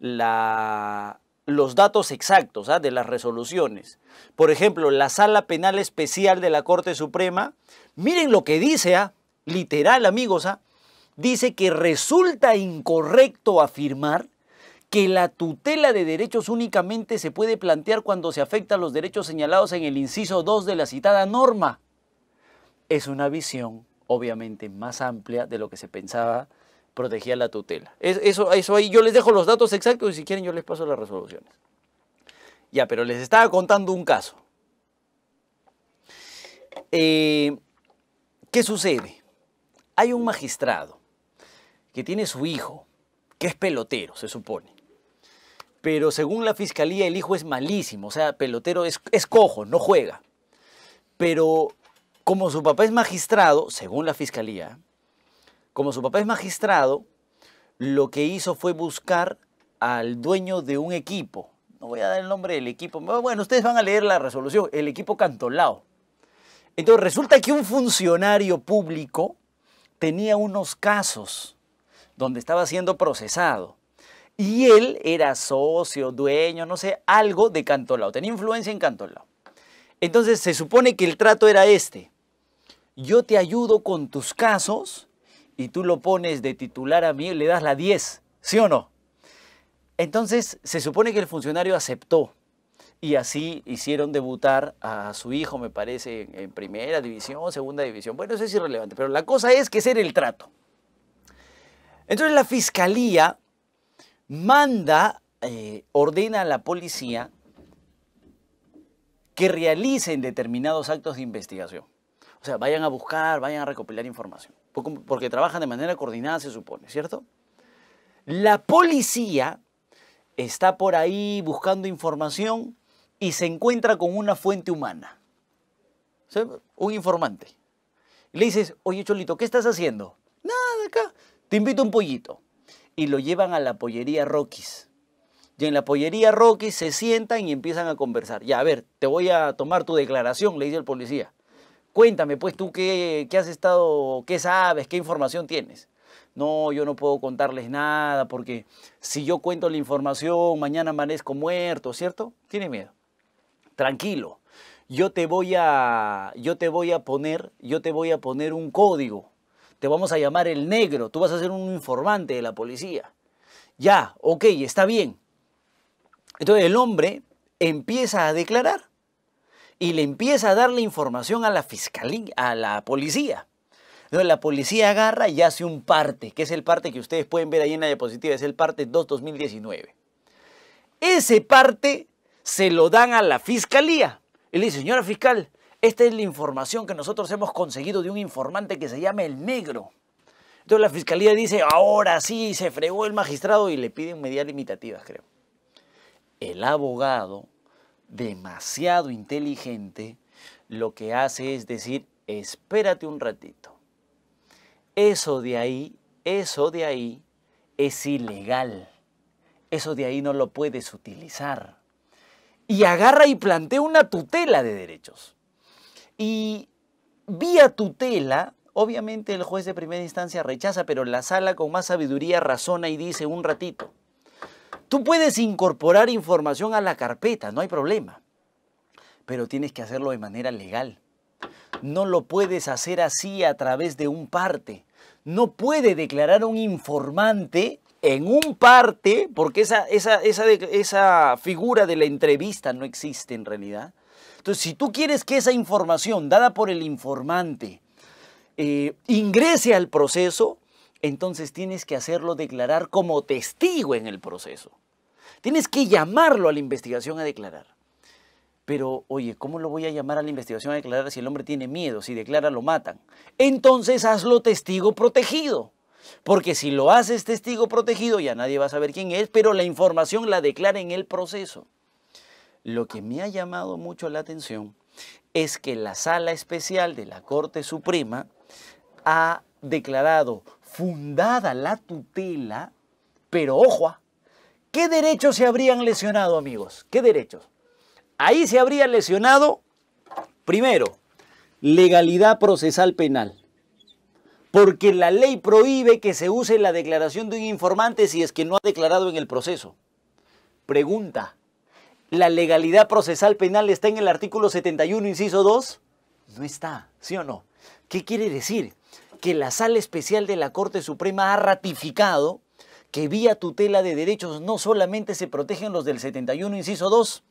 los datos exactos ¿ah? de las resoluciones. Por ejemplo, la Sala Penal Especial de la Corte Suprema, miren lo que dice, ¿ah? literal amigos, dice que resulta incorrecto afirmar que la tutela de derechos únicamente se puede plantear cuando se afectan los derechos señalados en el inciso 2 de la citada norma es una visión obviamente más amplia de lo que se pensaba protegía la tutela. eso, eso ahí yo les dejo los datos exactos y si quieren yo les paso las resoluciones. Ya, pero les estaba contando un caso. Eh, ¿Qué sucede? Hay un magistrado que tiene su hijo, que es pelotero, se supone. Pero según la fiscalía el hijo es malísimo, o sea, pelotero es, es cojo, no juega. Pero como su papá es magistrado, según la fiscalía, como su papá es magistrado, lo que hizo fue buscar al dueño de un equipo, no voy a dar el nombre del equipo, bueno, ustedes van a leer la resolución, el equipo Cantolao. Entonces resulta que un funcionario público tenía unos casos donde estaba siendo procesado. Y él era socio, dueño, no sé, algo de Cantolao, tenía influencia en Cantolao. Entonces se supone que el trato era este. Yo te ayudo con tus casos y tú lo pones de titular a mí y le das la 10, ¿sí o no? Entonces se supone que el funcionario aceptó y así hicieron debutar a su hijo, me parece, en primera división, segunda división. Bueno, eso es irrelevante, pero la cosa es que ese era el trato. Entonces la fiscalía manda, eh, ordena a la policía que realicen determinados actos de investigación. O sea, vayan a buscar, vayan a recopilar información. Porque, trabajan de manera coordinada, se supone, ¿cierto? La policía está por ahí buscando información y se encuentra con una fuente humana. Un informante. Y le dices, oye Cholito, ¿qué estás haciendo? Nada, acá. Te invito a un pollito. Y lo llevan a la pollería Rockies. Y en la pollería Rockies se sientan y empiezan a conversar. Ya, a ver, te voy a tomar tu declaración, le dice el policía. Cuéntame, pues tú qué, qué has estado, qué sabes, qué información tienes. No, yo no puedo contarles nada porque si yo cuento la información, mañana amanezco muerto, ¿cierto? Tiene miedo. Tranquilo. Yo te voy a yo te voy a poner, yo te voy a poner un código. Te vamos a llamar el negro, tú vas a ser un informante de la policía. Ya, ok, está bien. Entonces el hombre empieza a declarar y le empieza a dar la información a la fiscalía, a la policía. Entonces la policía agarra y hace un parte, que es el parte que ustedes pueden ver ahí en la diapositiva, es el parte 2-2019. Ese parte se lo dan a la fiscalía. Y le dice, señora fiscal, esta es la información que nosotros hemos conseguido de un informante que se llama El Negro. Entonces la fiscalía dice, ahora sí, se fregó el magistrado y le piden medidas limitativas, creo. El abogado demasiado inteligente, lo que hace es decir, espérate un ratito. Eso de ahí, eso de ahí es ilegal. Eso de ahí no lo puedes utilizar. Y agarra y plantea una tutela de derechos. Y vía tutela, obviamente el juez de primera instancia rechaza, pero la sala con más sabiduría razona y dice un ratito. Tú puedes incorporar información a la carpeta, no hay problema, pero tienes que hacerlo de manera legal. No lo puedes hacer así a través de un parte. No puede declarar un informante en un parte, porque esa, esa, esa, figura de la entrevista no existe en realidad. Entonces, si tú quieres que esa información dada por el informante eh, ingrese al proceso, entonces tienes que hacerlo declarar como testigo en el proceso. Tienes que llamarlo a la investigación a declarar. Pero, oye, ¿cómo lo voy a llamar a la investigación a declarar si el hombre tiene miedo? Si declara, lo matan. Entonces hazlo testigo protegido. Porque si lo haces testigo protegido, ya nadie va a saber quién es, pero la información la declara en el proceso. Lo que me ha llamado mucho la atención es que la sala especial de la Corte Suprema ha declarado fundada la tutela, pero ojo, ¿Qué derechos se habrían lesionado, amigos? ¿Qué derechos? Ahí se habría lesionado, primero, legalidad procesal penal. Porque la ley prohíbe que se use la declaración de un informante si es que no ha declarado en el proceso. Pregunta, ¿la legalidad procesal penal está en el artículo 71, inciso 2? No está, ¿sí o no? ¿Qué quiere decir? Que la sala especial de la Corte Suprema ha ratificado que vía tutela de derechos no solamente se protegen los del 71, inciso 2,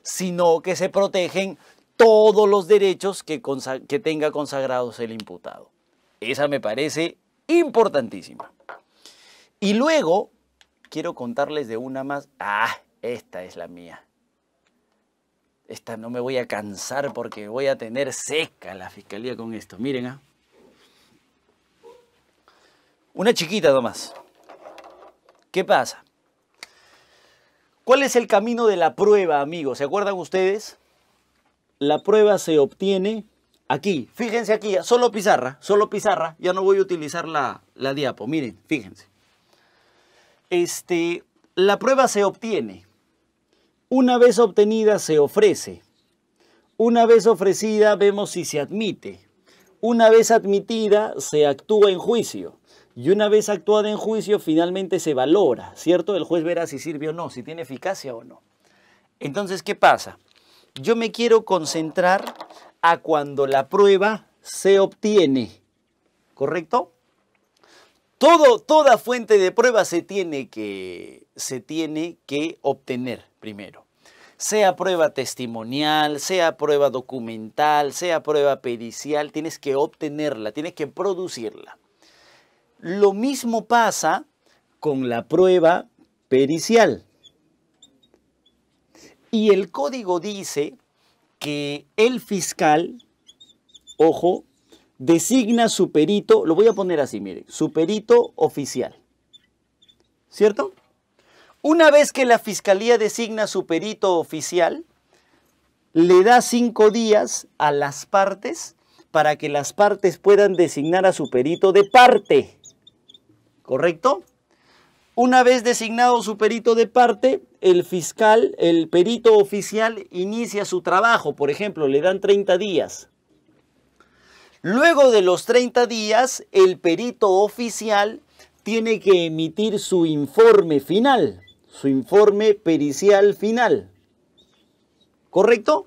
sino que se protegen todos los derechos que, tenga consagrados el imputado. Esa me parece importantísima. Y luego, quiero contarles de una más. Ah, esta es la mía. Esta no me voy a cansar porque voy a tener seca la fiscalía con esto. Miren, ¿ah? Una chiquita nomás. ¿Qué pasa? ¿Cuál es el camino de la prueba, amigos? ¿Se acuerdan ustedes? La prueba se obtiene aquí. Fíjense aquí, solo pizarra, solo pizarra. Ya no voy a utilizar la, la diapo. Miren, fíjense. Este, la prueba se obtiene Una vez obtenida se ofrece. Una vez ofrecida vemos si se admite. Una vez admitida se actúa en juicio. Y una vez actuada en juicio finalmente se valora, ¿cierto? El juez verá si sirve o no, si tiene eficacia o no. Entonces, ¿qué pasa? Yo me quiero concentrar a cuando la prueba se obtiene, ¿correcto? Todo, toda fuente de prueba se tiene, que, se tiene que obtener primero. Sea prueba testimonial, sea prueba documental, sea prueba pericial, tienes que obtenerla, tienes que producirla. Lo mismo pasa con la prueba pericial. Y el código dice que el fiscal, ojo, designa su perito, lo voy a poner así, mire, su perito oficial. ¿Cierto? Una vez que la fiscalía designa su perito oficial, le da cinco días a las partes para que las partes puedan designar a su perito de parte. ¿Correcto? Una vez designado su perito de parte, el fiscal, el perito oficial inicia su trabajo. Por ejemplo, le dan 30 días. Luego de los 30 días, el perito oficial tiene que emitir su informe final, su informe pericial final. ¿Correcto?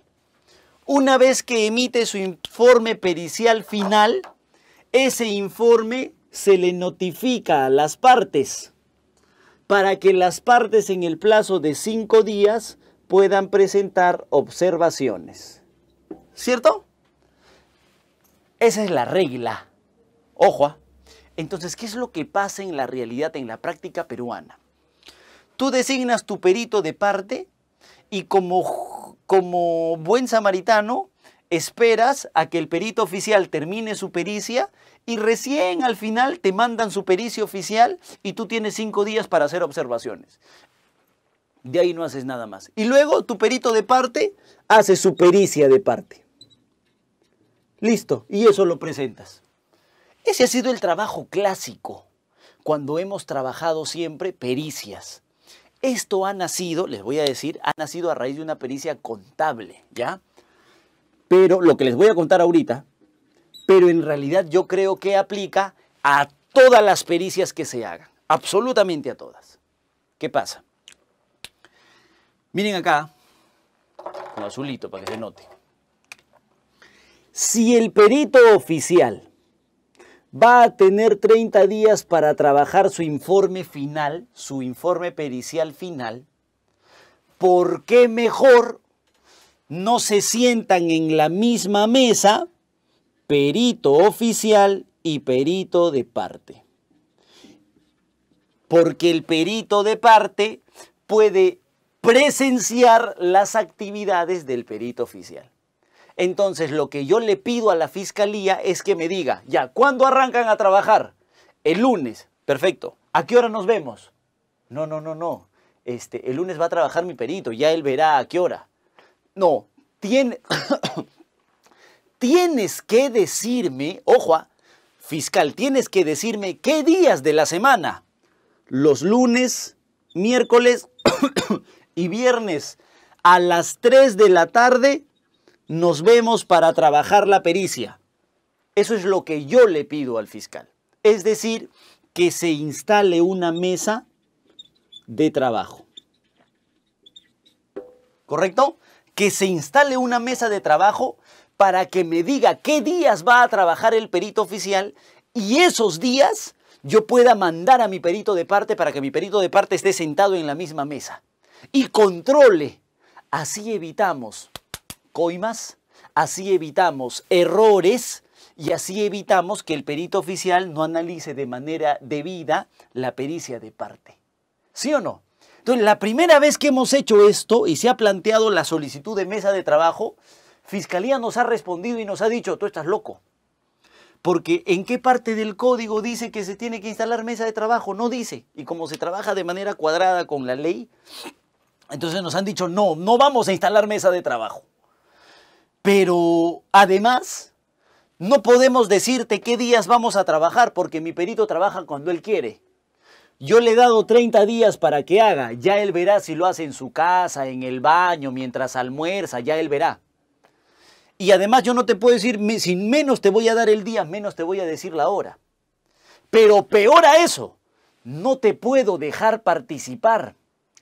Una vez que emite su informe pericial final, ese informe se le notifica a las partes para que las partes en el plazo de cinco días puedan presentar observaciones. ¿Cierto? Esa es la regla. Ojo. ¿ah? Entonces, ¿qué es lo que pasa en la realidad, en la práctica peruana? Tú designas tu perito de parte y como, como buen samaritano esperas a que el perito oficial termine su pericia y recién al final te mandan su pericia oficial y tú tienes cinco días para hacer observaciones. De ahí no haces nada más. Y luego tu perito de parte hace su pericia de parte. Listo, y eso lo presentas. Ese ha sido el trabajo clásico, cuando hemos trabajado siempre pericias. Esto ha nacido, les voy a decir, ha nacido a raíz de una pericia contable, ¿ya? Pero lo que les voy a contar ahorita, pero en realidad yo creo que aplica a todas las pericias que se hagan, absolutamente a todas. ¿Qué pasa? Miren acá, con azulito para que se note. Si el perito oficial va a tener 30 días para trabajar su informe final, su informe pericial final, ¿por qué mejor no se sientan en la misma mesa perito oficial y perito de parte. Porque el perito de parte puede presenciar las actividades del perito oficial. Entonces, lo que yo le pido a la fiscalía es que me diga, ya, ¿cuándo arrancan a trabajar? El lunes. Perfecto. ¿A qué hora nos vemos? No, no, no, no. Este, el lunes va a trabajar mi perito, ya él verá a qué hora. No, tiene, tienes que decirme, ojo, ah, fiscal, tienes que decirme qué días de la semana. Los lunes, miércoles y viernes a las 3 de la tarde nos vemos para trabajar la pericia. Eso es lo que yo le pido al fiscal. Es decir, que se instale una mesa de trabajo. ¿Correcto? Que se instale una mesa de trabajo para que me diga qué días va a trabajar el perito oficial y esos días yo pueda mandar a mi perito de parte para que mi perito de parte esté sentado en la misma mesa y controle. Así evitamos coimas, así evitamos errores y así evitamos que el perito oficial no analice de manera debida la pericia de parte. ¿Sí o no? Entonces, la primera vez que hemos hecho esto y se ha planteado la solicitud de mesa de trabajo, Fiscalía nos ha respondido y nos ha dicho, tú estás loco. Porque en qué parte del código dice que se tiene que instalar mesa de trabajo, no dice. Y como se trabaja de manera cuadrada con la ley, entonces nos han dicho, no, no vamos a instalar mesa de trabajo. Pero además, no podemos decirte qué días vamos a trabajar porque mi perito trabaja cuando él quiere. Yo le he dado 30 días para que haga. Ya él verá si lo hace en su casa, en el baño, mientras almuerza, ya él verá. Y además yo no te puedo decir, sin menos te voy a dar el día, menos te voy a decir la hora. Pero peor a eso, no te puedo dejar participar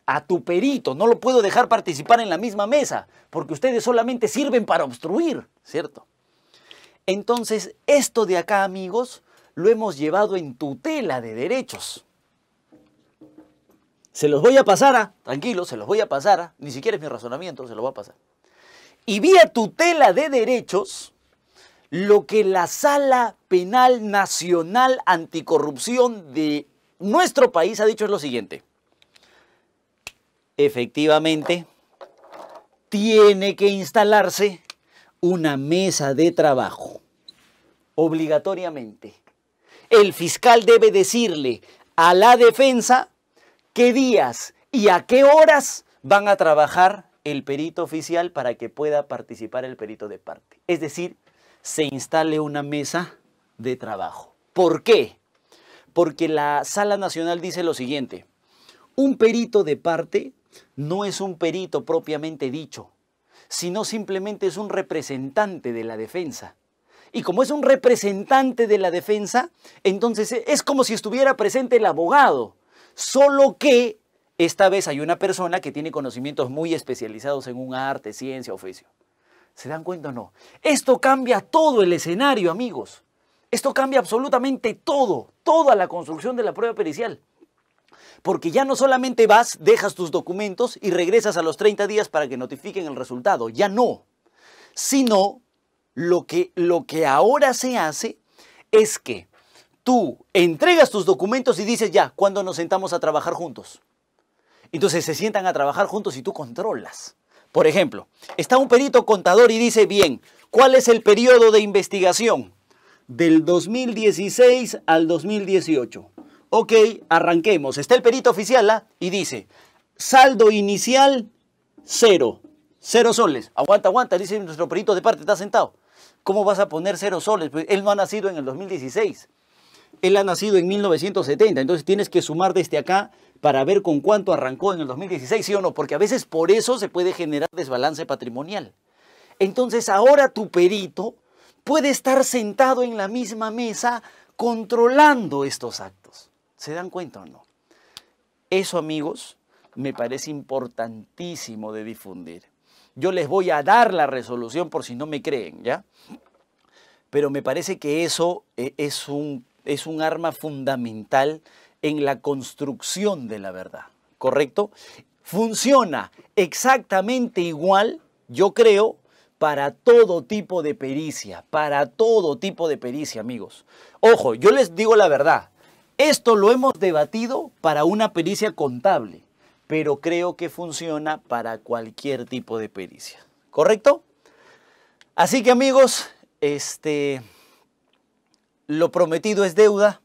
a tu perito, no lo puedo dejar participar en la misma mesa, porque ustedes solamente sirven para obstruir, ¿cierto? Entonces, esto de acá, amigos, lo hemos llevado en tutela de derechos. Se los voy a pasar, a, tranquilo, se los voy a pasar, a, ni siquiera es mi razonamiento, se los voy a pasar. Y vía tutela de derechos, lo que la Sala Penal Nacional Anticorrupción de nuestro país ha dicho es lo siguiente. Efectivamente, tiene que instalarse una mesa de trabajo, obligatoriamente. El fiscal debe decirle a la defensa qué días y a qué horas van a trabajar el perito oficial para que pueda participar el perito de parte. Es decir, se instale una mesa de trabajo. ¿Por qué? Porque la Sala Nacional dice lo siguiente, un perito de parte no es un perito propiamente dicho, sino simplemente es un representante de la defensa. Y como es un representante de la defensa, entonces es como si estuviera presente el abogado, solo que esta vez hay una persona que tiene conocimientos muy especializados en un arte, ciencia, oficio. ¿Se dan cuenta o no? Esto cambia todo el escenario, amigos. Esto cambia absolutamente todo, toda la construcción de la prueba pericial. Porque ya no solamente vas, dejas tus documentos y regresas a los 30 días para que notifiquen el resultado, ya no. Sino lo que, lo que ahora se hace es que tú entregas tus documentos y dices ya, ¿cuándo nos sentamos a trabajar juntos? Entonces se sientan a trabajar juntos y tú controlas. Por ejemplo, está un perito contador y dice, bien, ¿cuál es el periodo de investigación? Del 2016 al 2018. Ok, arranquemos. Está el perito oficial ¿ah? y dice, saldo inicial, cero. Cero soles. Aguanta, aguanta, dice nuestro perito de parte, está sentado. ¿Cómo vas a poner cero soles? Pues él no ha nacido en el 2016. Él ha nacido en 1970, entonces tienes que sumar desde acá para ver con cuánto arrancó en el 2016, ¿sí o no? Porque a veces por eso se puede generar desbalance patrimonial. Entonces ahora tu perito puede estar sentado en la misma mesa controlando estos actos. ¿Se dan cuenta o no? Eso, amigos, me parece importantísimo de difundir. Yo les voy a dar la resolución por si no me creen, ¿ya? Pero me parece que eso eh, es un, es un arma fundamental en la construcción de la verdad, ¿correcto? Funciona exactamente igual, yo creo, para todo tipo de pericia, para todo tipo de pericia, amigos. Ojo, yo les digo la verdad, esto lo hemos debatido para una pericia contable, pero creo que funciona para cualquier tipo de pericia, ¿correcto? Así que amigos, este, lo prometido es deuda.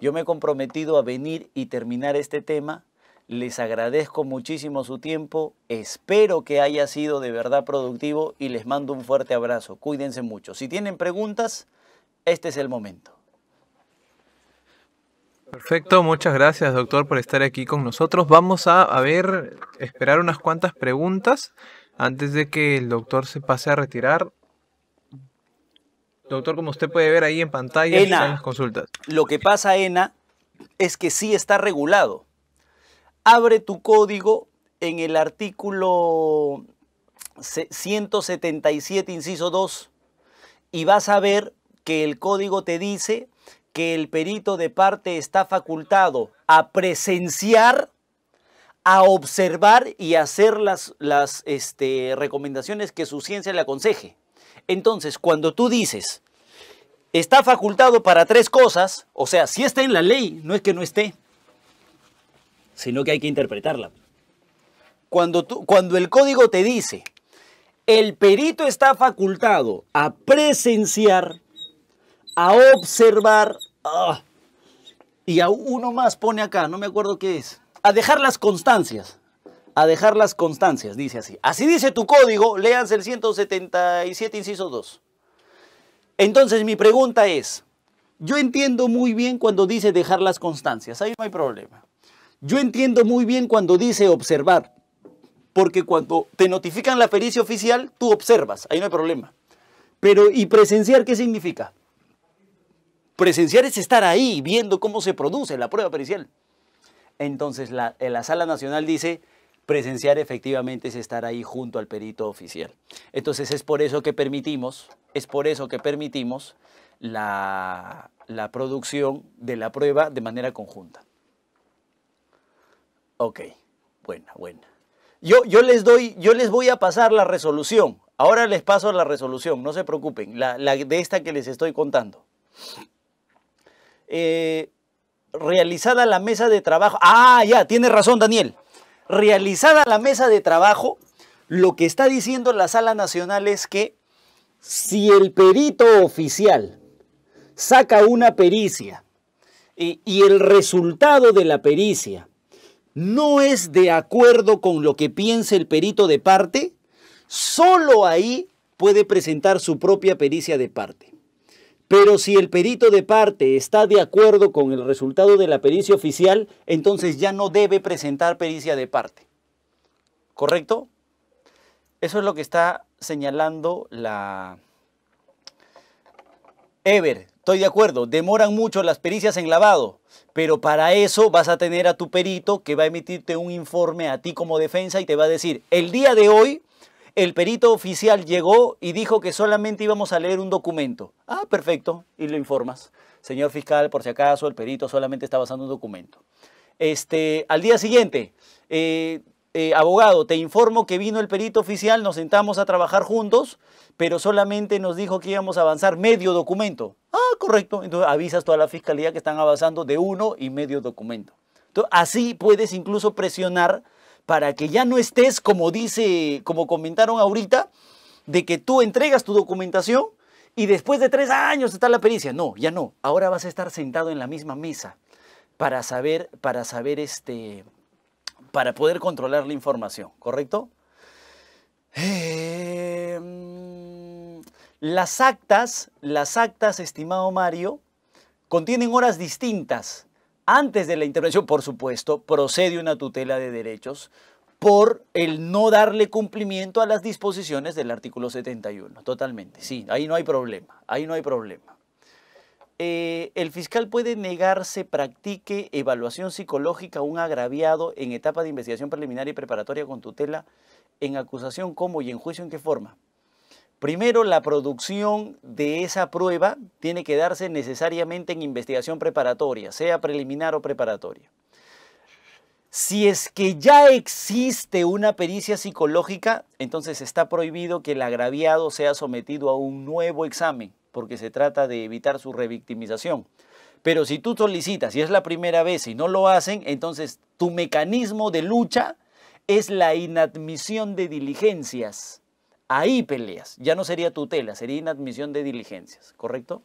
Yo me he comprometido a venir y terminar este tema. Les agradezco muchísimo su tiempo. Espero que haya sido de verdad productivo y les mando un fuerte abrazo. Cuídense mucho. Si tienen preguntas, este es el momento. Perfecto, muchas gracias doctor por estar aquí con nosotros. Vamos a, a ver, esperar unas cuantas preguntas antes de que el doctor se pase a retirar. Doctor, como usted puede ver ahí en pantalla, están las consultas. Lo que pasa, Ena, es que sí está regulado. Abre tu código en el artículo 177, inciso 2, y vas a ver que el código te dice que el perito de parte está facultado a presenciar, a observar y hacer las, las este, recomendaciones que su ciencia le aconseje. Entonces, cuando tú dices, está facultado para tres cosas, o sea, si está en la ley, no es que no esté, sino que hay que interpretarla. Cuando, tú, cuando el código te dice, el perito está facultado a presenciar, a observar, ah, y a uno más pone acá, no me acuerdo qué es, a dejar las constancias a dejar las constancias, dice así. Así dice tu código, léanse el 177, inciso 2. Entonces mi pregunta es, Yo entiendo muy bien cuando dice dejar las constancias, ahí no hay problema. Yo entiendo muy bien cuando dice observar, porque cuando te notifican la pericia oficial, tú observas, ahí no hay problema. Pero, ¿y presenciar qué significa? Presenciar es estar ahí viendo cómo se produce la prueba pericial. Entonces la, la Sala Nacional dice, presenciar efectivamente es estar ahí junto al perito oficial. Entonces es por eso que permitimos, es por eso que permitimos la, la producción de la prueba de manera conjunta. Ok, buena, buena. Yo, yo, les doy, yo les voy a pasar la resolución. Ahora les paso la resolución, no se preocupen, la, la de esta que les estoy contando. Eh, realizada la mesa de trabajo. Ah, ya, tiene razón Daniel. Realizada la mesa de trabajo, lo que está diciendo la Sala Nacional es que si el perito oficial saca una pericia y, y el resultado de la pericia no es de acuerdo con lo que piensa el perito de parte, solo ahí puede presentar su propia pericia de parte. Pero si el perito de parte está de acuerdo con el resultado de la pericia oficial, entonces ya no debe presentar pericia de parte. ¿Correcto? Eso es lo que está señalando la... Ever, estoy de acuerdo, demoran mucho las pericias en lavado, pero para eso vas a tener a tu perito que va a emitirte un informe a ti como defensa y te va a decir, el día de hoy el perito oficial llegó y dijo que solamente íbamos a leer un documento. Ah, perfecto, y lo informas. Señor fiscal, por si acaso, el perito solamente está basando un documento. Este, al día siguiente, eh, eh, abogado, te informo que vino el perito oficial, nos sentamos a trabajar juntos, pero solamente nos dijo que íbamos a avanzar medio documento. Ah, correcto. Entonces avisas toda la fiscalía que están avanzando de uno y medio documento. Entonces, así puedes incluso presionar para que ya no estés, como dice, como comentaron ahorita, de que tú entregas tu documentación y después de tres años está la pericia. No, ya no. Ahora vas a estar sentado en la misma mesa para saber, para saber este, para poder controlar la información, ¿correcto? Em, las actas, las actas, estimado Mario, contienen horas distintas antes de la intervención, por supuesto, procede una tutela de derechos por el no darle cumplimiento a las disposiciones del artículo 71. Totalmente, sí, ahí no hay problema, ahí no hay problema. Eh, el fiscal puede negarse practique evaluación psicológica un agraviado en etapa de investigación preliminar y preparatoria con tutela en acusación como y en juicio en qué forma. Primero, la producción de esa prueba tiene que darse necesariamente en investigación preparatoria, sea preliminar o preparatoria. Si es que ya existe una pericia psicológica, entonces está prohibido que el agraviado sea sometido a un nuevo examen, porque se trata de evitar su revictimización. Pero si tú solicitas y es la primera vez y no lo hacen, entonces tu mecanismo de lucha es la inadmisión de diligencias ahí peleas. Ya no sería tutela, sería inadmisión de diligencias, ¿correcto?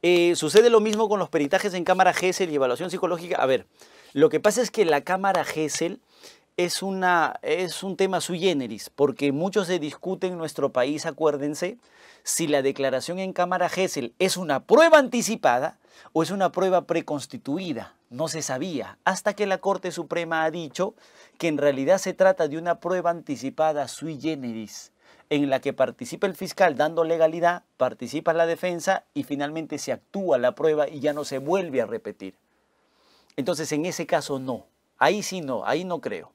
Eh, sucede lo mismo con los peritajes en cámara GESEL y evaluación psicológica. A ver, lo que pasa es que la cámara GESEL es, una, es un tema sui generis, porque mucho se discute en nuestro país, acuérdense, si la declaración en cámara GESEL es una prueba anticipada o es una prueba preconstituida. No se sabía, hasta que la Corte Suprema ha dicho que en realidad se trata de una prueba anticipada sui generis, en la que participa el fiscal dando legalidad, participa la defensa y finalmente se actúa la prueba y ya no se vuelve a repetir. Entonces en ese caso no, ahí sí no, ahí no creo.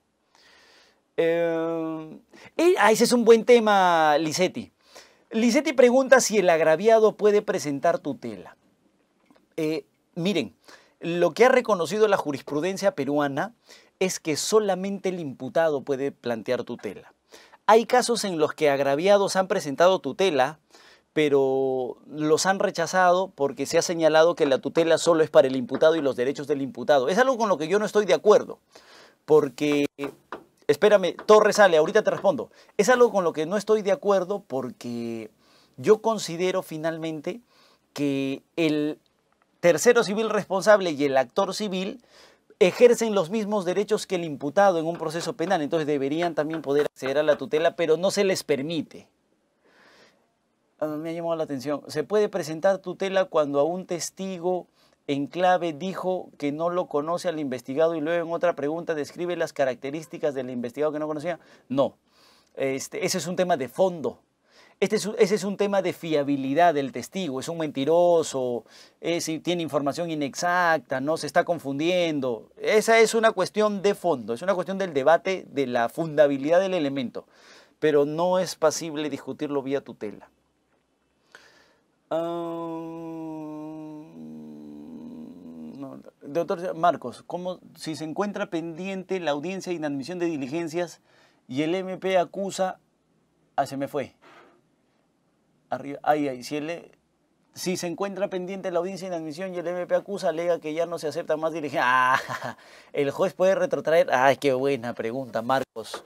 Eh, ah, ese es un buen tema, Lisetti. Lisetti pregunta si el agraviado puede presentar tutela. Eh, miren, lo que ha reconocido la jurisprudencia peruana es que solamente el imputado puede plantear tutela. Hay casos en los que agraviados han presentado tutela, pero los han rechazado porque se ha señalado que la tutela solo es para el imputado y los derechos del imputado. Es algo con lo que yo no estoy de acuerdo, porque, espérame, Torres sale, ahorita te respondo. Es algo con lo que no estoy de acuerdo porque yo considero finalmente que el tercero civil responsable y el actor civil ejercen los mismos derechos que el imputado en un proceso penal, entonces deberían también poder acceder a la tutela, pero no se les permite. ah, me ha llamado la atención. ¿Se puede presentar tutela cuando a un testigo en clave dijo que no lo conoce al investigado y luego en otra pregunta describe las características del investigado que no conocía? No. Este, ese es un tema de fondo. Este es, ese es un tema de fiabilidad del testigo, es un mentiroso, tiene información inexacta, no se está confundiendo. Esa es una cuestión de fondo, es una cuestión del debate de la fundabilidad del elemento, pero no es pasible discutirlo vía tutela. Ah, doctor Marcos, ¿cómo, si se encuentra pendiente la audiencia de inadmisión de diligencias y el MP acusa, ah, se me fue, arriba, ahí, ahí, si, si se encuentra pendiente la audiencia de inadmisión y el MP acusa, alega que ya no se acepta más diligencia. Ah, el juez puede retrotraer. Ay, qué buena pregunta, Marcos.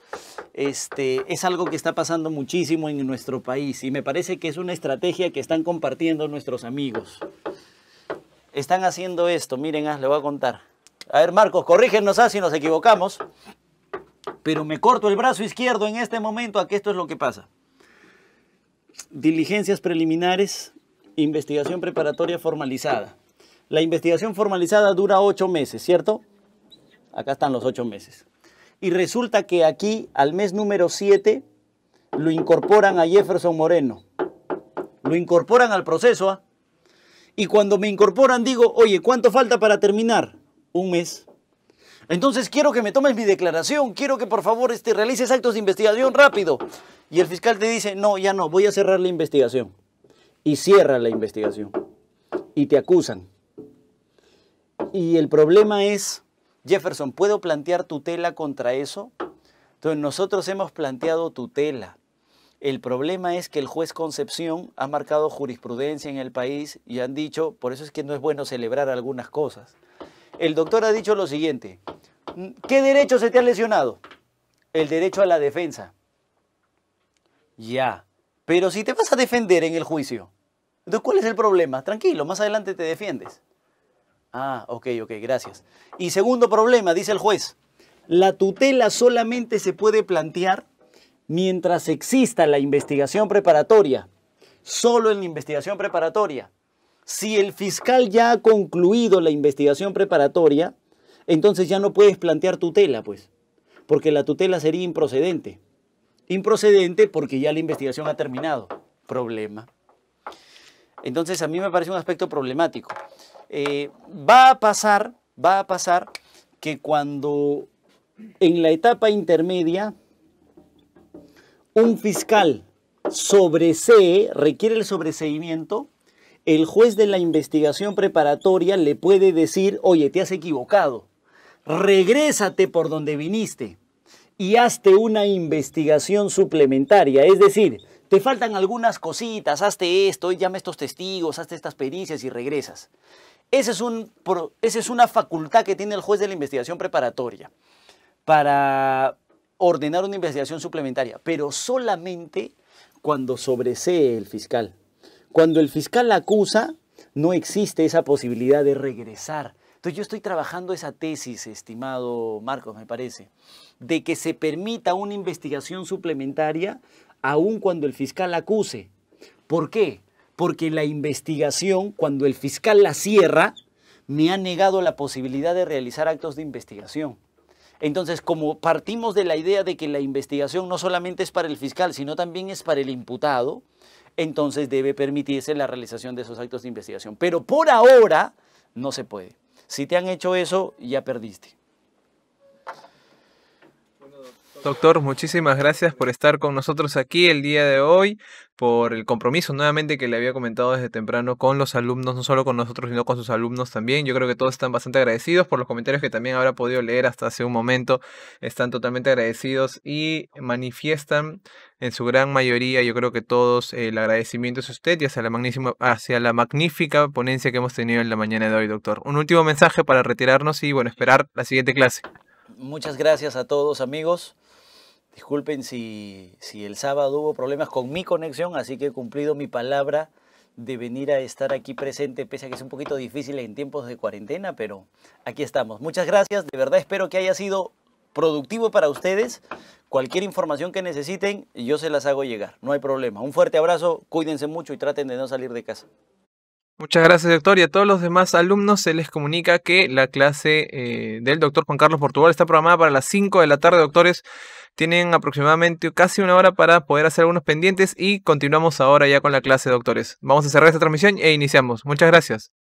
Este, es algo que está pasando muchísimo en nuestro país y me parece que es una estrategia que están compartiendo nuestros amigos. Están haciendo esto, miren, ah, le voy a contar. A ver, Marcos, corrígenos ah, si nos equivocamos, pero me corto el brazo izquierdo en este momento a que esto es lo que pasa diligencias preliminares, investigación preparatoria formalizada. La investigación formalizada dura ocho meses, ¿cierto? Acá están los ocho meses. Y resulta que aquí, al mes número siete, lo incorporan a Jefferson Moreno. Lo incorporan al proceso. ¿ah? Y cuando me incorporan digo, oye, ¿cuánto falta para terminar? Un mes. Entonces quiero que me tomes mi declaración, quiero que por favor este, realices actos de investigación rápido. Y el fiscal te dice, no, ya no, voy a cerrar la investigación. Y cierra la investigación. Y te acusan. Y el problema es, Jefferson, ¿puedo plantear tutela contra eso? Entonces nosotros hemos planteado tutela. El problema es que el juez Concepción ha marcado jurisprudencia en el país y han dicho, por eso es que no es bueno celebrar algunas cosas. El doctor ha dicho lo siguiente, ¿qué derecho se te ha lesionado? El derecho a la defensa. Ya. Pero si te vas a defender en el juicio, entonces ¿cuál es el problema? Tranquilo, más adelante te defiendes. Ah, ok, ok, gracias. Y segundo problema, dice el juez, la tutela solamente se puede plantear mientras exista la investigación preparatoria. Solo en la investigación preparatoria. Si el fiscal ya ha concluido la investigación preparatoria, entonces ya no puedes plantear tutela, pues, porque la tutela sería improcedente. Improcedente porque ya la investigación ha terminado. Problema. Entonces a mí me parece un aspecto problemático. Eh, va a pasar, va a pasar que cuando en la etapa intermedia un fiscal sobresee, requiere el sobreseimiento, el juez de la investigación preparatoria le puede decir, oye, te has equivocado, regrésate por donde viniste y hazte una investigación suplementaria. Es decir, te faltan algunas cositas, hazte esto, llama a estos testigos, hazte estas pericias y regresas. Esa es, una facultad que tiene el juez de la investigación preparatoria para ordenar una investigación suplementaria, pero solamente cuando sobresee el fiscal. Cuando el fiscal acusa, no existe esa posibilidad de regresar. Entonces yo estoy trabajando esa tesis, estimado Marcos, me parece de que se permita una investigación suplementaria aun cuando el fiscal acuse. ¿Por qué? Porque la investigación, cuando el fiscal la cierra, me ha negado la posibilidad de realizar actos de investigación. Entonces, como partimos de la idea de que la investigación no solamente es para el fiscal, sino también es para el imputado, entonces debe permitirse la realización de esos actos de investigación. Pero por ahora no se puede. Si te han hecho eso, ya perdiste. Doctor, muchísimas gracias por estar con nosotros aquí el día de hoy, por el compromiso nuevamente que le había comentado desde temprano con los alumnos, no solo con nosotros, sino con sus alumnos también. Yo creo que todos están bastante agradecidos por los comentarios que también habrá podido leer hasta hace un momento. Están totalmente agradecidos y manifiestan en su gran mayoría, yo creo que todos, el agradecimiento es usted y hacia la, magnífica, hacia la magnífica ponencia que hemos tenido en la mañana de hoy, doctor. Un último mensaje para retirarnos y, bueno, esperar la siguiente clase. Muchas gracias a todos amigos. Disculpen si, si el sábado hubo problemas con mi conexión, así que he cumplido mi palabra de venir a estar aquí presente, pese a que es un poquito difícil en tiempos de cuarentena, pero aquí estamos. Muchas gracias, de verdad espero que haya sido productivo para ustedes. Cualquier información que necesiten, yo se las hago llegar, no hay problema. Un fuerte abrazo, cuídense mucho y traten de no salir de casa. Muchas gracias, doctor. Y a todos los demás alumnos se les comunica que la clase eh, del doctor Juan Carlos Portugal está programada para las 5 de la tarde, doctores. Tienen aproximadamente casi una hora para poder hacer algunos pendientes y continuamos ahora ya con la clase, doctores. Vamos a cerrar esta transmisión e iniciamos. Muchas gracias.